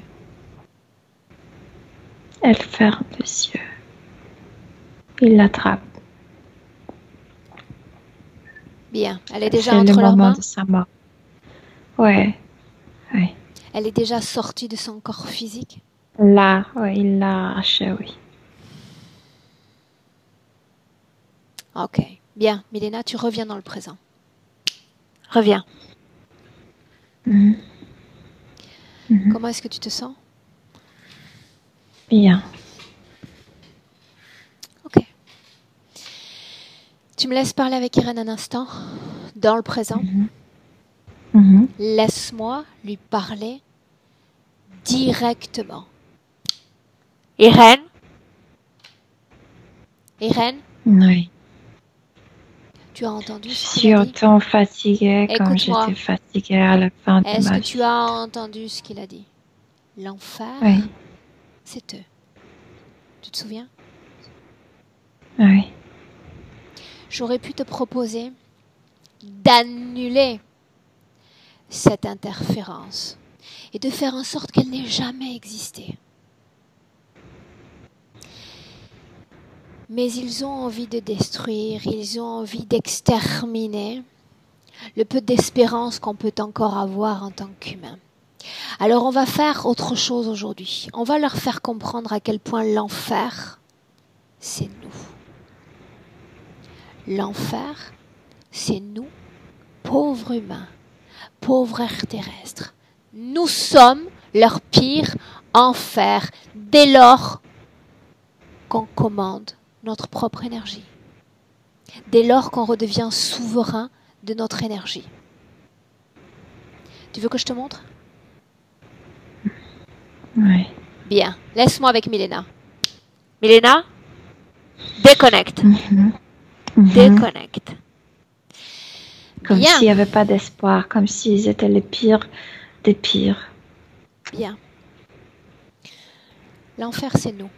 Elle ferme les yeux. Il l'attrape. Bien. Elle est déjà entre leurs mains. de sa mort. Ouais. ouais. Elle est déjà sortie de son corps physique. Là, ouais, il l'a arraché, oui. Ok. Bien. Milena, tu reviens dans le présent. Reviens. Mhm. Comment est-ce que tu te sens? Bien. Tu me laisses parler avec Irène un instant, dans le présent. Mhm. Mhm. Laisse-moi lui parler directement. Irène? Irène? Oui. Tu as entendu ce qu'il a dit? Je suis autant fatiguée comme j'étais fatiguée à la fin de ma Est-ce que tu as entendu ce qu'il a dit? L'enfer, oui. c'est eux. Tu te souviens? Oui. J'aurais pu te proposer d'annuler cette interférence et de faire en sorte qu'elle n'ait jamais existé. Mais ils ont envie de détruire, ils ont envie d'exterminer le peu d'espérance qu'on peut encore avoir en tant qu'humain. Alors on va faire autre chose aujourd'hui. On va leur faire comprendre à quel point l'enfer, c'est nous. L'enfer, c'est nous, pauvres humains, pauvres terrestres. Nous sommes leur pire enfer dès lors qu'on commande notre propre énergie, dès lors qu'on redevient souverain de notre énergie. Tu veux que je te montre? Oui. Bien, laisse-moi avec Milena. Milena, déconnecte. Mhm. Mhm. Déconnecte. Comme s'il n'y avait pas d'espoir, comme s'ils étaient les pires des pires. Bien. L'enfer, c'est nous.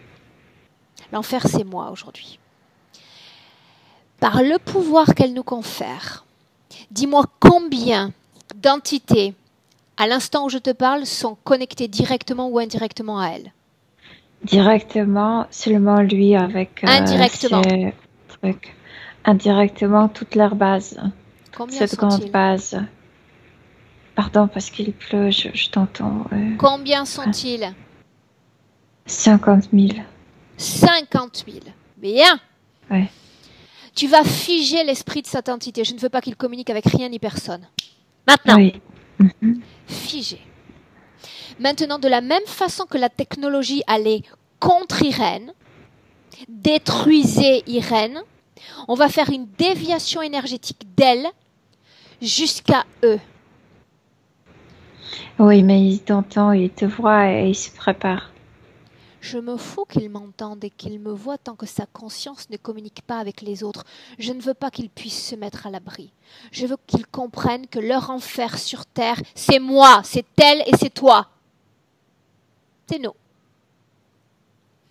L'enfer, c'est moi aujourd'hui. Par le pouvoir qu'elle nous confère, dis-moi combien d'entités, à l'instant où je te parle, sont connectées directement ou indirectement à elle Directement, seulement lui avec euh, indirectement. Indirectement, toute leur base. Cette grande base. Pardon, parce qu'il pleut, je, t'entends. Combien sont-ils? 50 000. 50 000. Bien. Ouais. Tu vas figer l'esprit de cette entité. Je ne veux pas qu'il communique avec rien ni personne. Maintenant. Oui. Mhm. Figé. Maintenant, de la même façon que la technologie allait contre Irène, détruisait Irène, on va faire une déviation énergétique d'elle jusqu'à eux. Oui, mais il t'entend, il te voit et il se prépare. Je me fous qu'il m'entende et qu'il me voit tant que sa conscience ne communique pas avec les autres. Je ne veux pas qu'il puisse se mettre à l'abri. Je veux qu'il comprenne que leur enfer sur terre, c'est moi, c'est elle et c'est toi. C'est nous.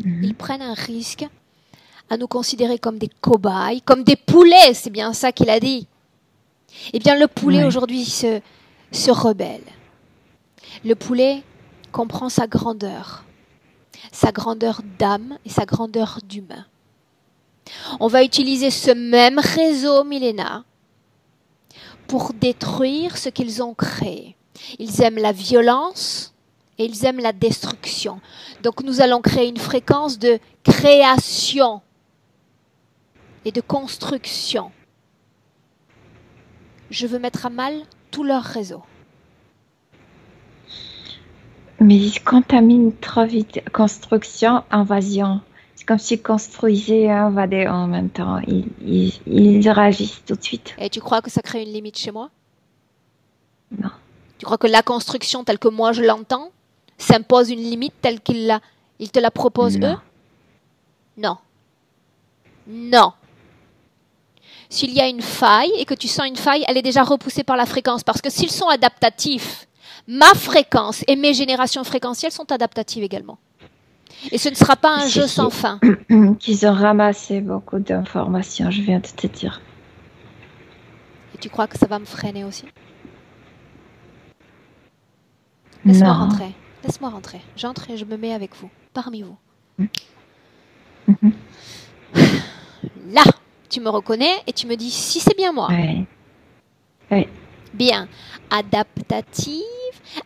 Mhm. Ils prennent un risque à nous considérer comme des cobayes, comme des poulets, c'est bien ça qu'il a dit. Eh bien, le poulet aujourd'hui se, se rebelle. Le poulet comprend sa grandeur sa grandeur d'âme et sa grandeur d'humain. On va utiliser ce même réseau millénaire pour détruire ce qu'ils ont créé. Ils aiment la violence et ils aiment la destruction. Donc nous allons créer une fréquence de création et de construction. Je veux mettre à mal tout leur réseau. Mais ils contaminent trop vite. Construction, invasion. C'est comme s'ils construisaient et invadaient en même temps. Ils, ils, réagissent tout de suite. Et tu crois que ça crée une limite chez moi? Non. Tu crois que la construction telle que moi je l'entends s'impose une limite telle qu'ils la, ils te la proposent eux? Non. Non. S'il y a une faille et que tu sens une faille, elle est déjà repoussée par la fréquence. Parce que s'ils sont adaptatifs ma fréquence et mes générations fréquentielles sont adaptatives également. Et ce ne sera pas un jeu sans *clears throat* fin. Qu'ils ont ramassé beaucoup d'informations, je viens de te dire. Et tu crois que ça va me freiner aussi? Laisse-moi rentrer. Laisse-moi rentrer. J'entre et je me mets avec vous, parmi vous. Mm-hmm. Là, tu me reconnais et tu me dis si c'est bien moi. Oui. Oui. Bien. Adaptative,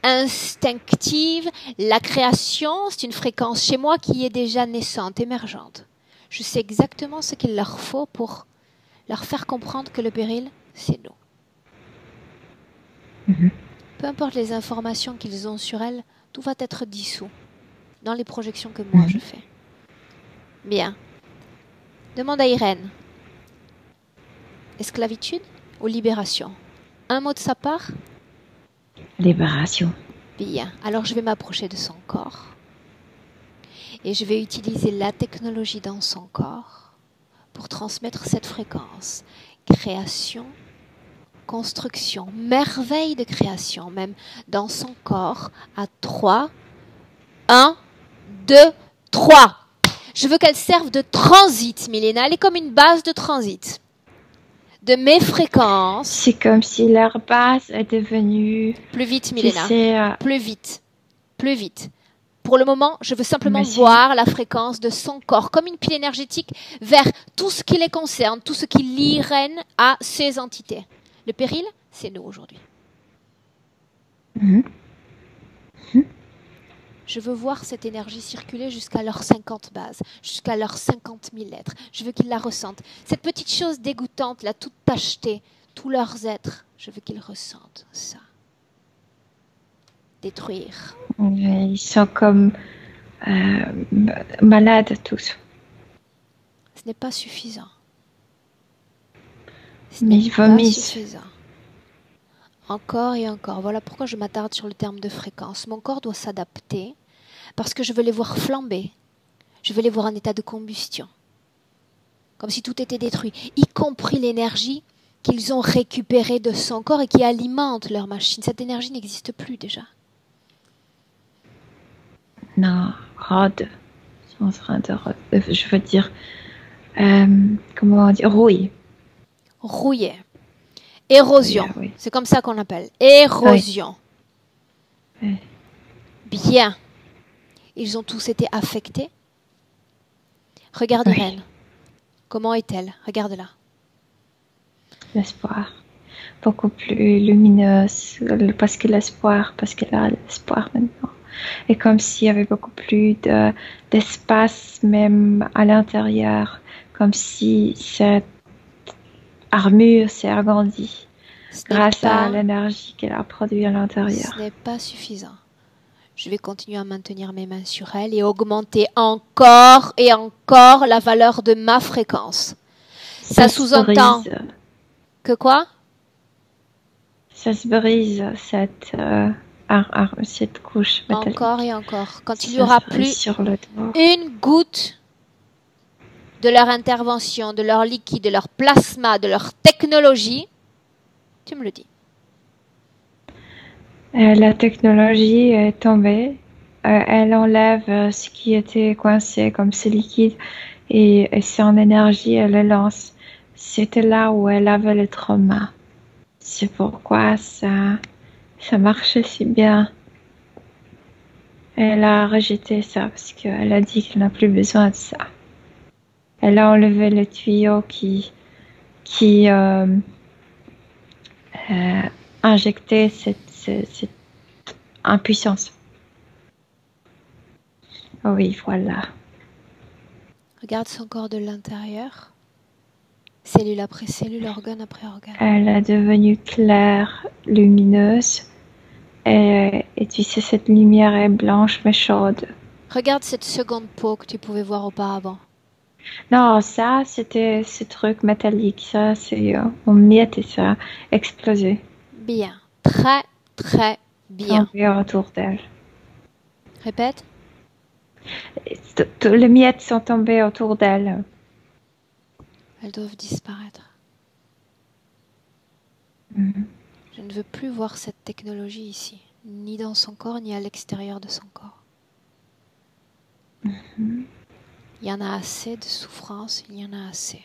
instinctive. La création, c'est une fréquence chez moi qui est déjà naissante, émergente. Je sais exactement ce qu'il leur faut pour leur faire comprendre que le péril, c'est nous. Mhm. Peu importe les informations qu'ils ont sur elle, tout va être dissous dans les projections que moi je fais. Bien. Demande à Irène. Esclavitude ou libération? Un mot de sa part? Libération. Bien, alors je vais m'approcher de son corps et je vais utiliser la technologie dans son corps pour transmettre cette fréquence. Création, construction, merveille de création, même dans son corps, à 3. 1, 2, 3. Je veux qu'elle serve de transit, Milena. Elle est comme une base de transit. De mes fréquences. C'est comme si leur base est devenue. Plus vite, Milena. Euh, plus vite. Plus vite. Pour le moment, je veux simplement voir la fréquence de son corps comme une pile énergétique vers tout ce qui les concerne, tout ce qui l'irène à ces entités. Le péril, c'est nous aujourd'hui. Mhm. Mhm. Je veux voir cette énergie circuler jusqu'à leurs 50 bases, jusqu'à leurs 50 000 lettres. Je veux qu'ils la ressentent. Cette petite chose dégoûtante, là, toute tachetée, tous leurs êtres, je veux qu'ils ressentent ça. Détruire. Ils sont comme euh, malades tous. Ce n'est pas suffisant. Ce Mais ils vomissent. Encore et encore. Voilà pourquoi je m'attarde sur le terme de fréquence. Mon corps doit s'adapter parce que je veux les voir flamber. Je veux les voir en état de combustion. Comme si tout était détruit, y compris l'énergie qu'ils ont récupérée de son corps et qui alimente leur machine. Cette énergie n'existe plus déjà. Non, rod. Euh, je veux dire, euh, comment dire, rouille. Rouillé. Érosion. C'est comme ça qu'on appelle. Érosion. Bien. Ils ont tous été affectés. Regarde Irène. Comment est-elle? Regarde-la. L'espoir. Beaucoup plus lumineuse. Parce que l'espoir, parce qu'elle a l'espoir maintenant. Et comme s'il y avait beaucoup plus d'espace même à l'intérieur. Comme si cette armure s'est agrandie grâce à l'énergie qu'elle a produite à l'intérieur. Ce n'est pas suffisant. Je vais continuer à maintenir mes mains sur elle et augmenter encore et encore la valeur de ma fréquence. Ça, sous-entend que quoi? Ça se brise cette, euh, cette couche. Encore et encore. Quand il n'y aura plus une goutte de leur intervention, de leur liquide, de leur plasma, de leur technologie, tu me le dis. Euh, la technologie est tombée. Euh, elle enlève euh, ce qui était coincé comme ce liquide et, c'est en énergie, elle le lance. C'était là où elle avait le trauma. C'est pourquoi ça, ça marchait si bien. Elle a rejeté ça parce qu'elle a dit qu'elle n'a plus besoin de ça. Elle a enlevé le tuyau qui, qui euh, euh, injectait cette, cette, impuissance. Oh oui, voilà. Regarde son corps de l'intérieur. Cellule après cellule, organe après organe. Elle est devenue claire, lumineuse. Et, et tu sais, cette lumière est blanche mais chaude. Regarde cette seconde peau que tu pouvais voir auparavant. Non, ça, c'était ce truc métallique. Ça, c'est euh, en miettes et ça a explosé. Bien. Très, très bien. Tombé autour d'elle. Répète. Les miettes sont tombées autour d'elle. Elles doivent disparaître. Mhm. Je ne veux plus voir cette technologie ici, ni dans son corps, ni à l'extérieur de son corps. Mhm. Il y en a assez de souffrance, il y en a assez.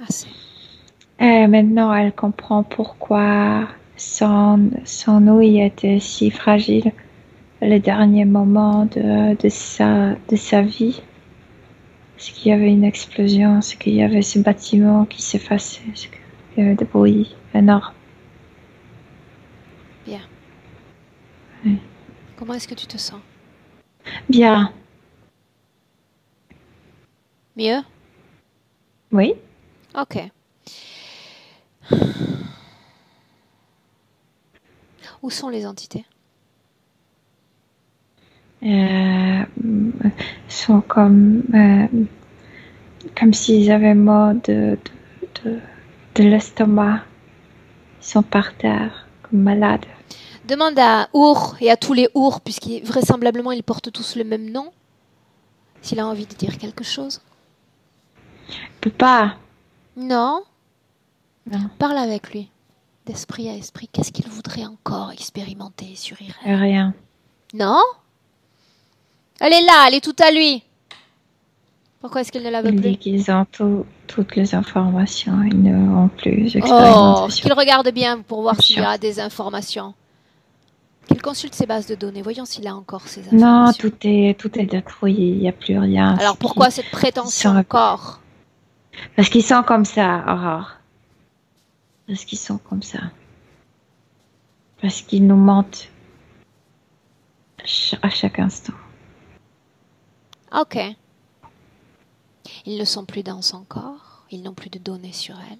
Assez. Et maintenant, elle comprend pourquoi son, son ouïe était si fragile les derniers moments de, de, sa, de sa vie. C'est qu'il y avait une explosion, c'est qu'il y avait ce bâtiment qui s'effaçait, qu'il y avait des bruits énormes? Bien. Comment est-ce que tu te sens? Bien. Mieux Oui. Ok. Où sont les entités? Euh, sont comme euh, comme s'ils avaient mort de, de, de, l'estomac. Ils sont par terre, comme malades. Demande à Our et à tous les Our, puisqu'ils vraisemblablement ils portent tous le même nom, s'il a envie de dire quelque chose peut pas. Non. non. Parle avec lui. D'esprit à esprit, qu'est-ce qu'il voudrait encore expérimenter sur Irène? Rien. Non? Elle est là, elle est tout à lui. Pourquoi est-ce qu'ils ne la veulent plus? Ils qu'ils ont toutes les informations. Ils n'ont plus Oh, qu'ils regardent bien pour voir s'il y a des informations. Qu'il consulte ses bases de données. Voyons s'il a encore ces informations. Non, tout est, tout est détruit. Il n'y a plus rien. Alors pourquoi cette prétention encore? Parce qu'ils sont comme ça, Aurore. Parce qu'ils sont comme ça. Parce qu'ils nous mentent à chaque instant. Ok. Ils ne sont plus dans son corps, ils n'ont plus de données sur elle,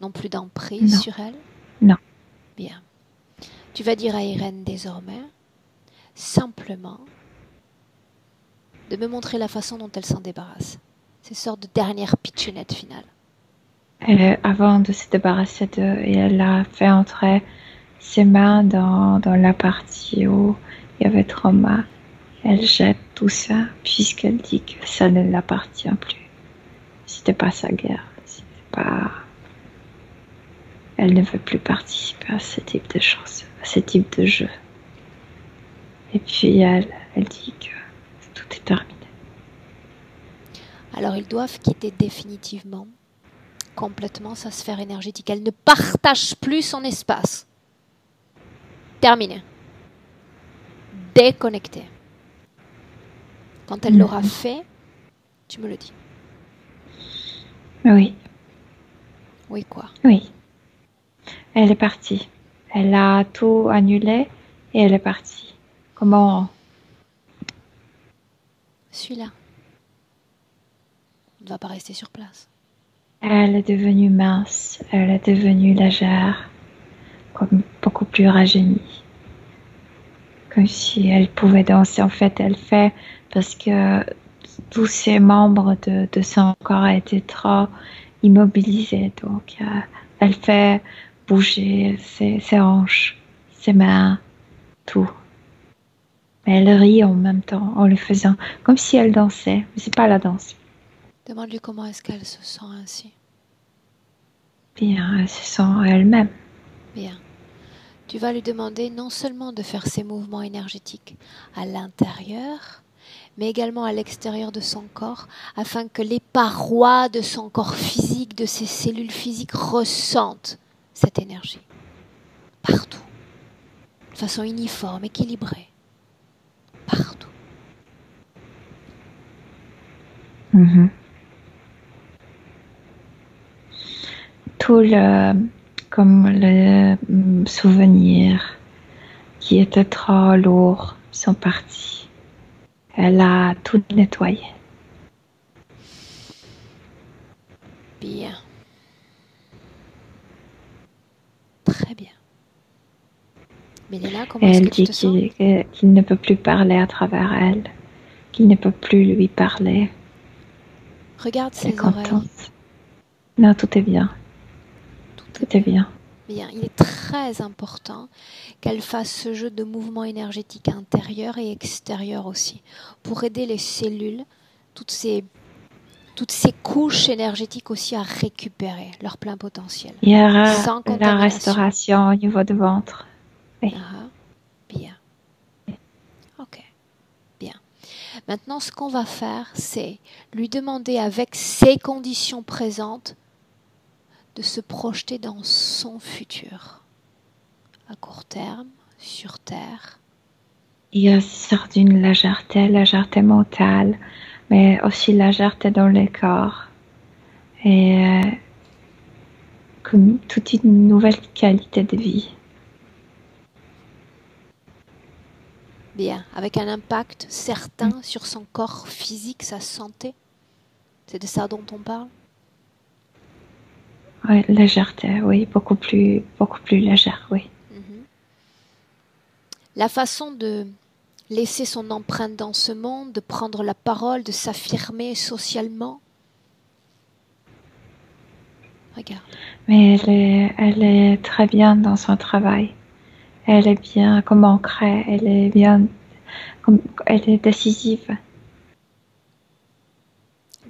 n'ont plus d'emprise sur elle. Non. Bien. Tu vas dire à Irène désormais, simplement, de me montrer la façon dont elle s'en débarrasse. Ces sortes de dernière pitchounette finale. Elle, avant de se débarrasser de, et elle a fait entrer ses mains dans, dans la partie où il y avait trauma elle jette tout ça puisqu'elle dit que ça ne l'appartient plus. C'était pas sa guerre. pas. Elle ne veut plus participer à ce type de choses, à ce type de jeu. Et puis elle, elle dit que tout est terminé. Alors ils doivent quitter définitivement, complètement sa sphère énergétique. Elle ne partage plus son espace. Terminé. Déconnecté. Quand elle l'aura mhm. fait, tu me le dis. Oui. Oui, quoi? Oui. Elle est partie. Elle a tout annulé et elle est partie. Comment? Suis-là. Ne va pas rester sur place. Elle est devenue mince, elle est devenue légère, comme beaucoup plus rajeunie. Comme si elle pouvait danser. En fait, elle fait parce que tous ses membres de, son corps étaient trop immobilisés. Donc, euh, elle fait bouger ses, hanches, ses mains, tout. Mais elle rit en même temps en le faisant, comme si elle dansait, mais c'est pas la danse. Demande-lui comment est-ce qu'elle se sent ainsi. Bien, elle se sent elle-même. Bien. Tu vas lui demander non seulement de faire ses mouvements énergétiques à l'intérieur, mais également à l'extérieur de son corps, afin que les parois de son corps physique, de ses cellules physiques ressentent cette énergie. Partout. De façon uniforme, équilibrée. Partout. Mhm. Tout le, comme le mm, souvenir qui était trop lourd sont partis. Elle a tout nettoyé. Bien. Très bien. comment Elle dit qu'il ne peut plus parler à travers elle, qu'il ne peut plus lui parler. Regarde ses oreilles. Non, tout est bien. Tout est bien. Bien, il est très important qu'elle fasse ce jeu de mouvements énergétiques intérieurs et extérieurs aussi, pour aider les cellules, toutes ces, toutes ces couches énergétiques aussi à récupérer leur plein potentiel. Il y aura la restauration au niveau du ventre. Oui. Ah, bien. Ok. Bien. Maintenant, ce qu'on va faire, c'est lui demander avec ses conditions présentes de se projeter dans son futur, à court terme, sur Terre. Il y a certes une légèreté, légèreté mentale, mais aussi légèreté dans le corps. Et euh, comme toute une nouvelle qualité de vie. Bien, avec un impact certain sur son corps physique, sa santé. C'est de ça dont on parle? Oui, légèreté, oui, beaucoup plus, beaucoup plus légère, oui. Mhm. La façon de laisser son empreinte dans ce monde, de prendre la parole, de s'affirmer socialement? Regarde. Mais elle est, elle est très bien dans son travail. Elle est bien comme ancrée, elle est bien, comme, elle est décisive.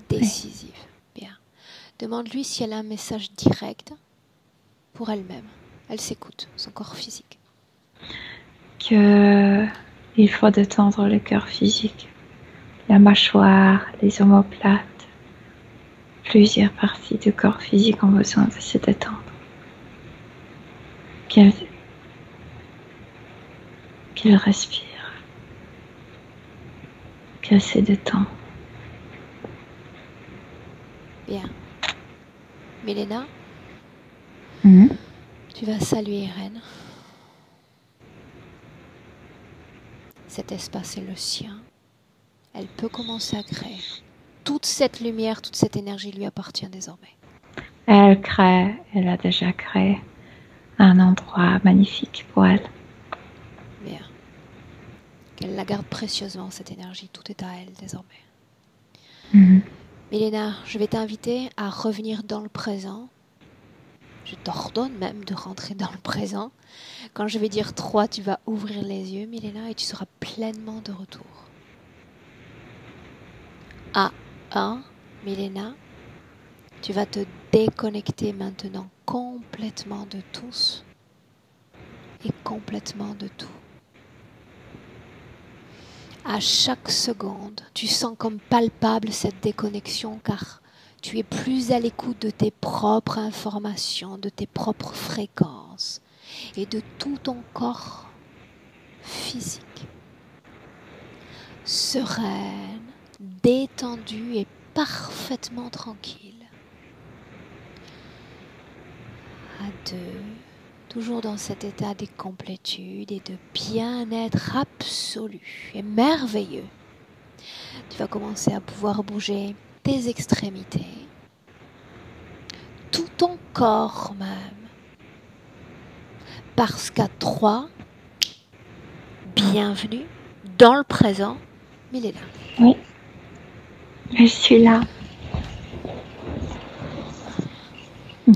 Décisive. Demande-lui si elle a un message direct pour elle-même. Elle s'écoute, son corps physique. Que il faut détendre le cœur physique. la mâchoire, les omoplates. Plusieurs parties du corps physique ont besoin de se détendre. Qu'elle respire, qu'elle se détend. Bien. Milena, Mhm. tu vas saluer Irène. Cet espace est le sien. Elle peut commencer à créer. Toute cette lumière, toute cette énergie lui appartient désormais. Elle crée, elle a déjà créé un endroit magnifique pour elle. Bien. Qu'elle la garde précieusement, cette énergie. Tout est à elle désormais. Mhm. Milena, je vais t'inviter à revenir dans le présent. Je t'ordonne même de rentrer dans le présent. Quand je vais dire 3, tu vas ouvrir les yeux, Milena, et tu seras pleinement de retour. À 1, Milena, tu vas te déconnecter maintenant complètement de tous et complètement de tout. À chaque seconde, tu sens comme palpable cette déconnexion car tu es plus à l'écoute de tes propres informations, de tes propres fréquences et de tout ton corps physique. Sereine, détendue et parfaitement tranquille. À deux, toujours dans cet état de complétude et de bien-être absolu et merveilleux. Tu vas commencer à pouvoir bouger tes extrémités, tout ton corps même. Parce qu'à trois, bienvenue dans le présent, Milena. Oui, je suis là.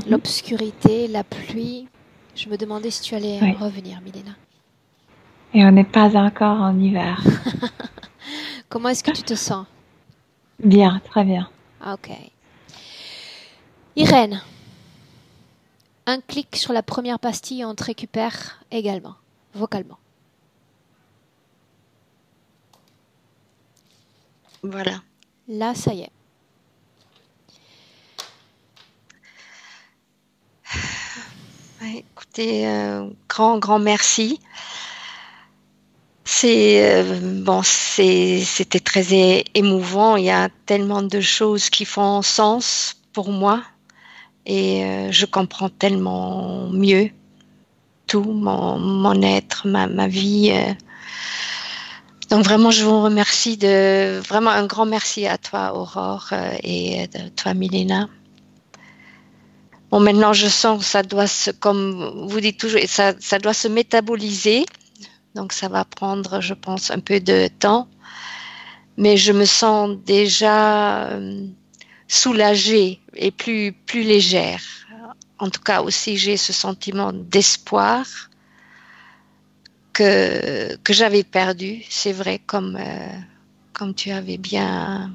L'obscurité, la pluie. Je me demandais si tu allais Oui. revenir, Milena. Et on n'est pas encore en hiver. *laughs* Comment est-ce que tu te sens? Bien, très bien. Ah, Ok. Irène, un clic sur la première pastille et on te récupère également, vocalement. Voilà. Là, ça y est. Écoutez, euh, grand, grand merci. C'est euh, bon, c'était très émouvant. Il y a tellement de choses qui font sens pour moi et euh, je comprends tellement mieux tout mon, être, ma, ma vie. Donc vraiment, je vous remercie de vraiment un grand merci à toi, Aurore, et de toi, Milena. Bon, maintenant, je sens que ça doit se, comme vous dites toujours, ça, doit se métaboliser. Donc, ça va prendre, je pense, un peu de temps. Mais je me sens déjà euh, soulagée et plus, plus légère. En tout cas, aussi, j'ai ce sentiment d'espoir que, que j'avais perdu. C'est vrai, comme, euh, comme tu avais bien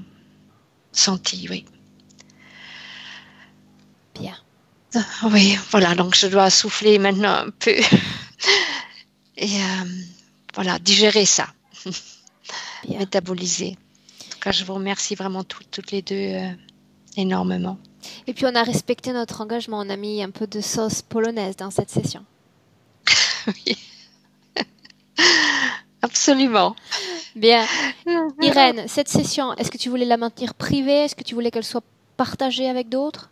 senti, oui. Bien. Oui, voilà, donc je dois souffler maintenant un peu et euh, voilà, digérer ça, *laughs* métaboliser. En tout cas, je vous remercie vraiment toutes, toutes les deux euh, énormément. Et puis on a respecté notre engagement, on a mis un peu de sauce polonaise dans cette session. *laughs* Oui. *laughs* Absolument. Bien. Irène, cette session, est-ce que tu voulais la maintenir privée? Est-ce que tu voulais qu'elle soit partagée avec d'autres?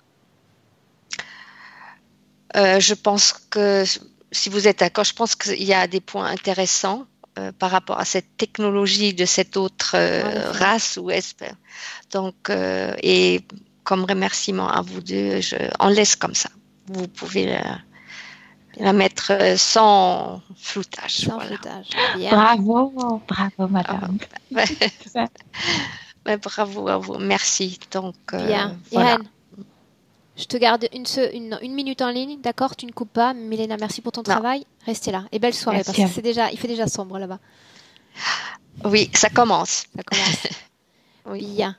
Euh, je pense que, si vous êtes d'accord, je pense qu'il y a des points intéressants euh, par rapport à cette technologie de cette autre euh, race ou espèce. Donc, euh, et comme remerciement à vous deux, je, on laisse comme ça. Vous pouvez la, la mettre sans floutage. Sans voilà. Bien. Bravo, bravo, madame. *laughs* Ouais. *laughs* Ouais, bravo à vous. Merci. Donc, euh, Bien. voilà. Irène, je te garde une, se- une, une minute en ligne, d'accord? Tu ne coupes pas. Milena, merci pour ton Non. travail. Restez là. Et belle soirée, Merci parce que c'est déjà, il fait déjà sombre là-bas. Oui, ça commence. Ça commence. *laughs* Oui. Bien.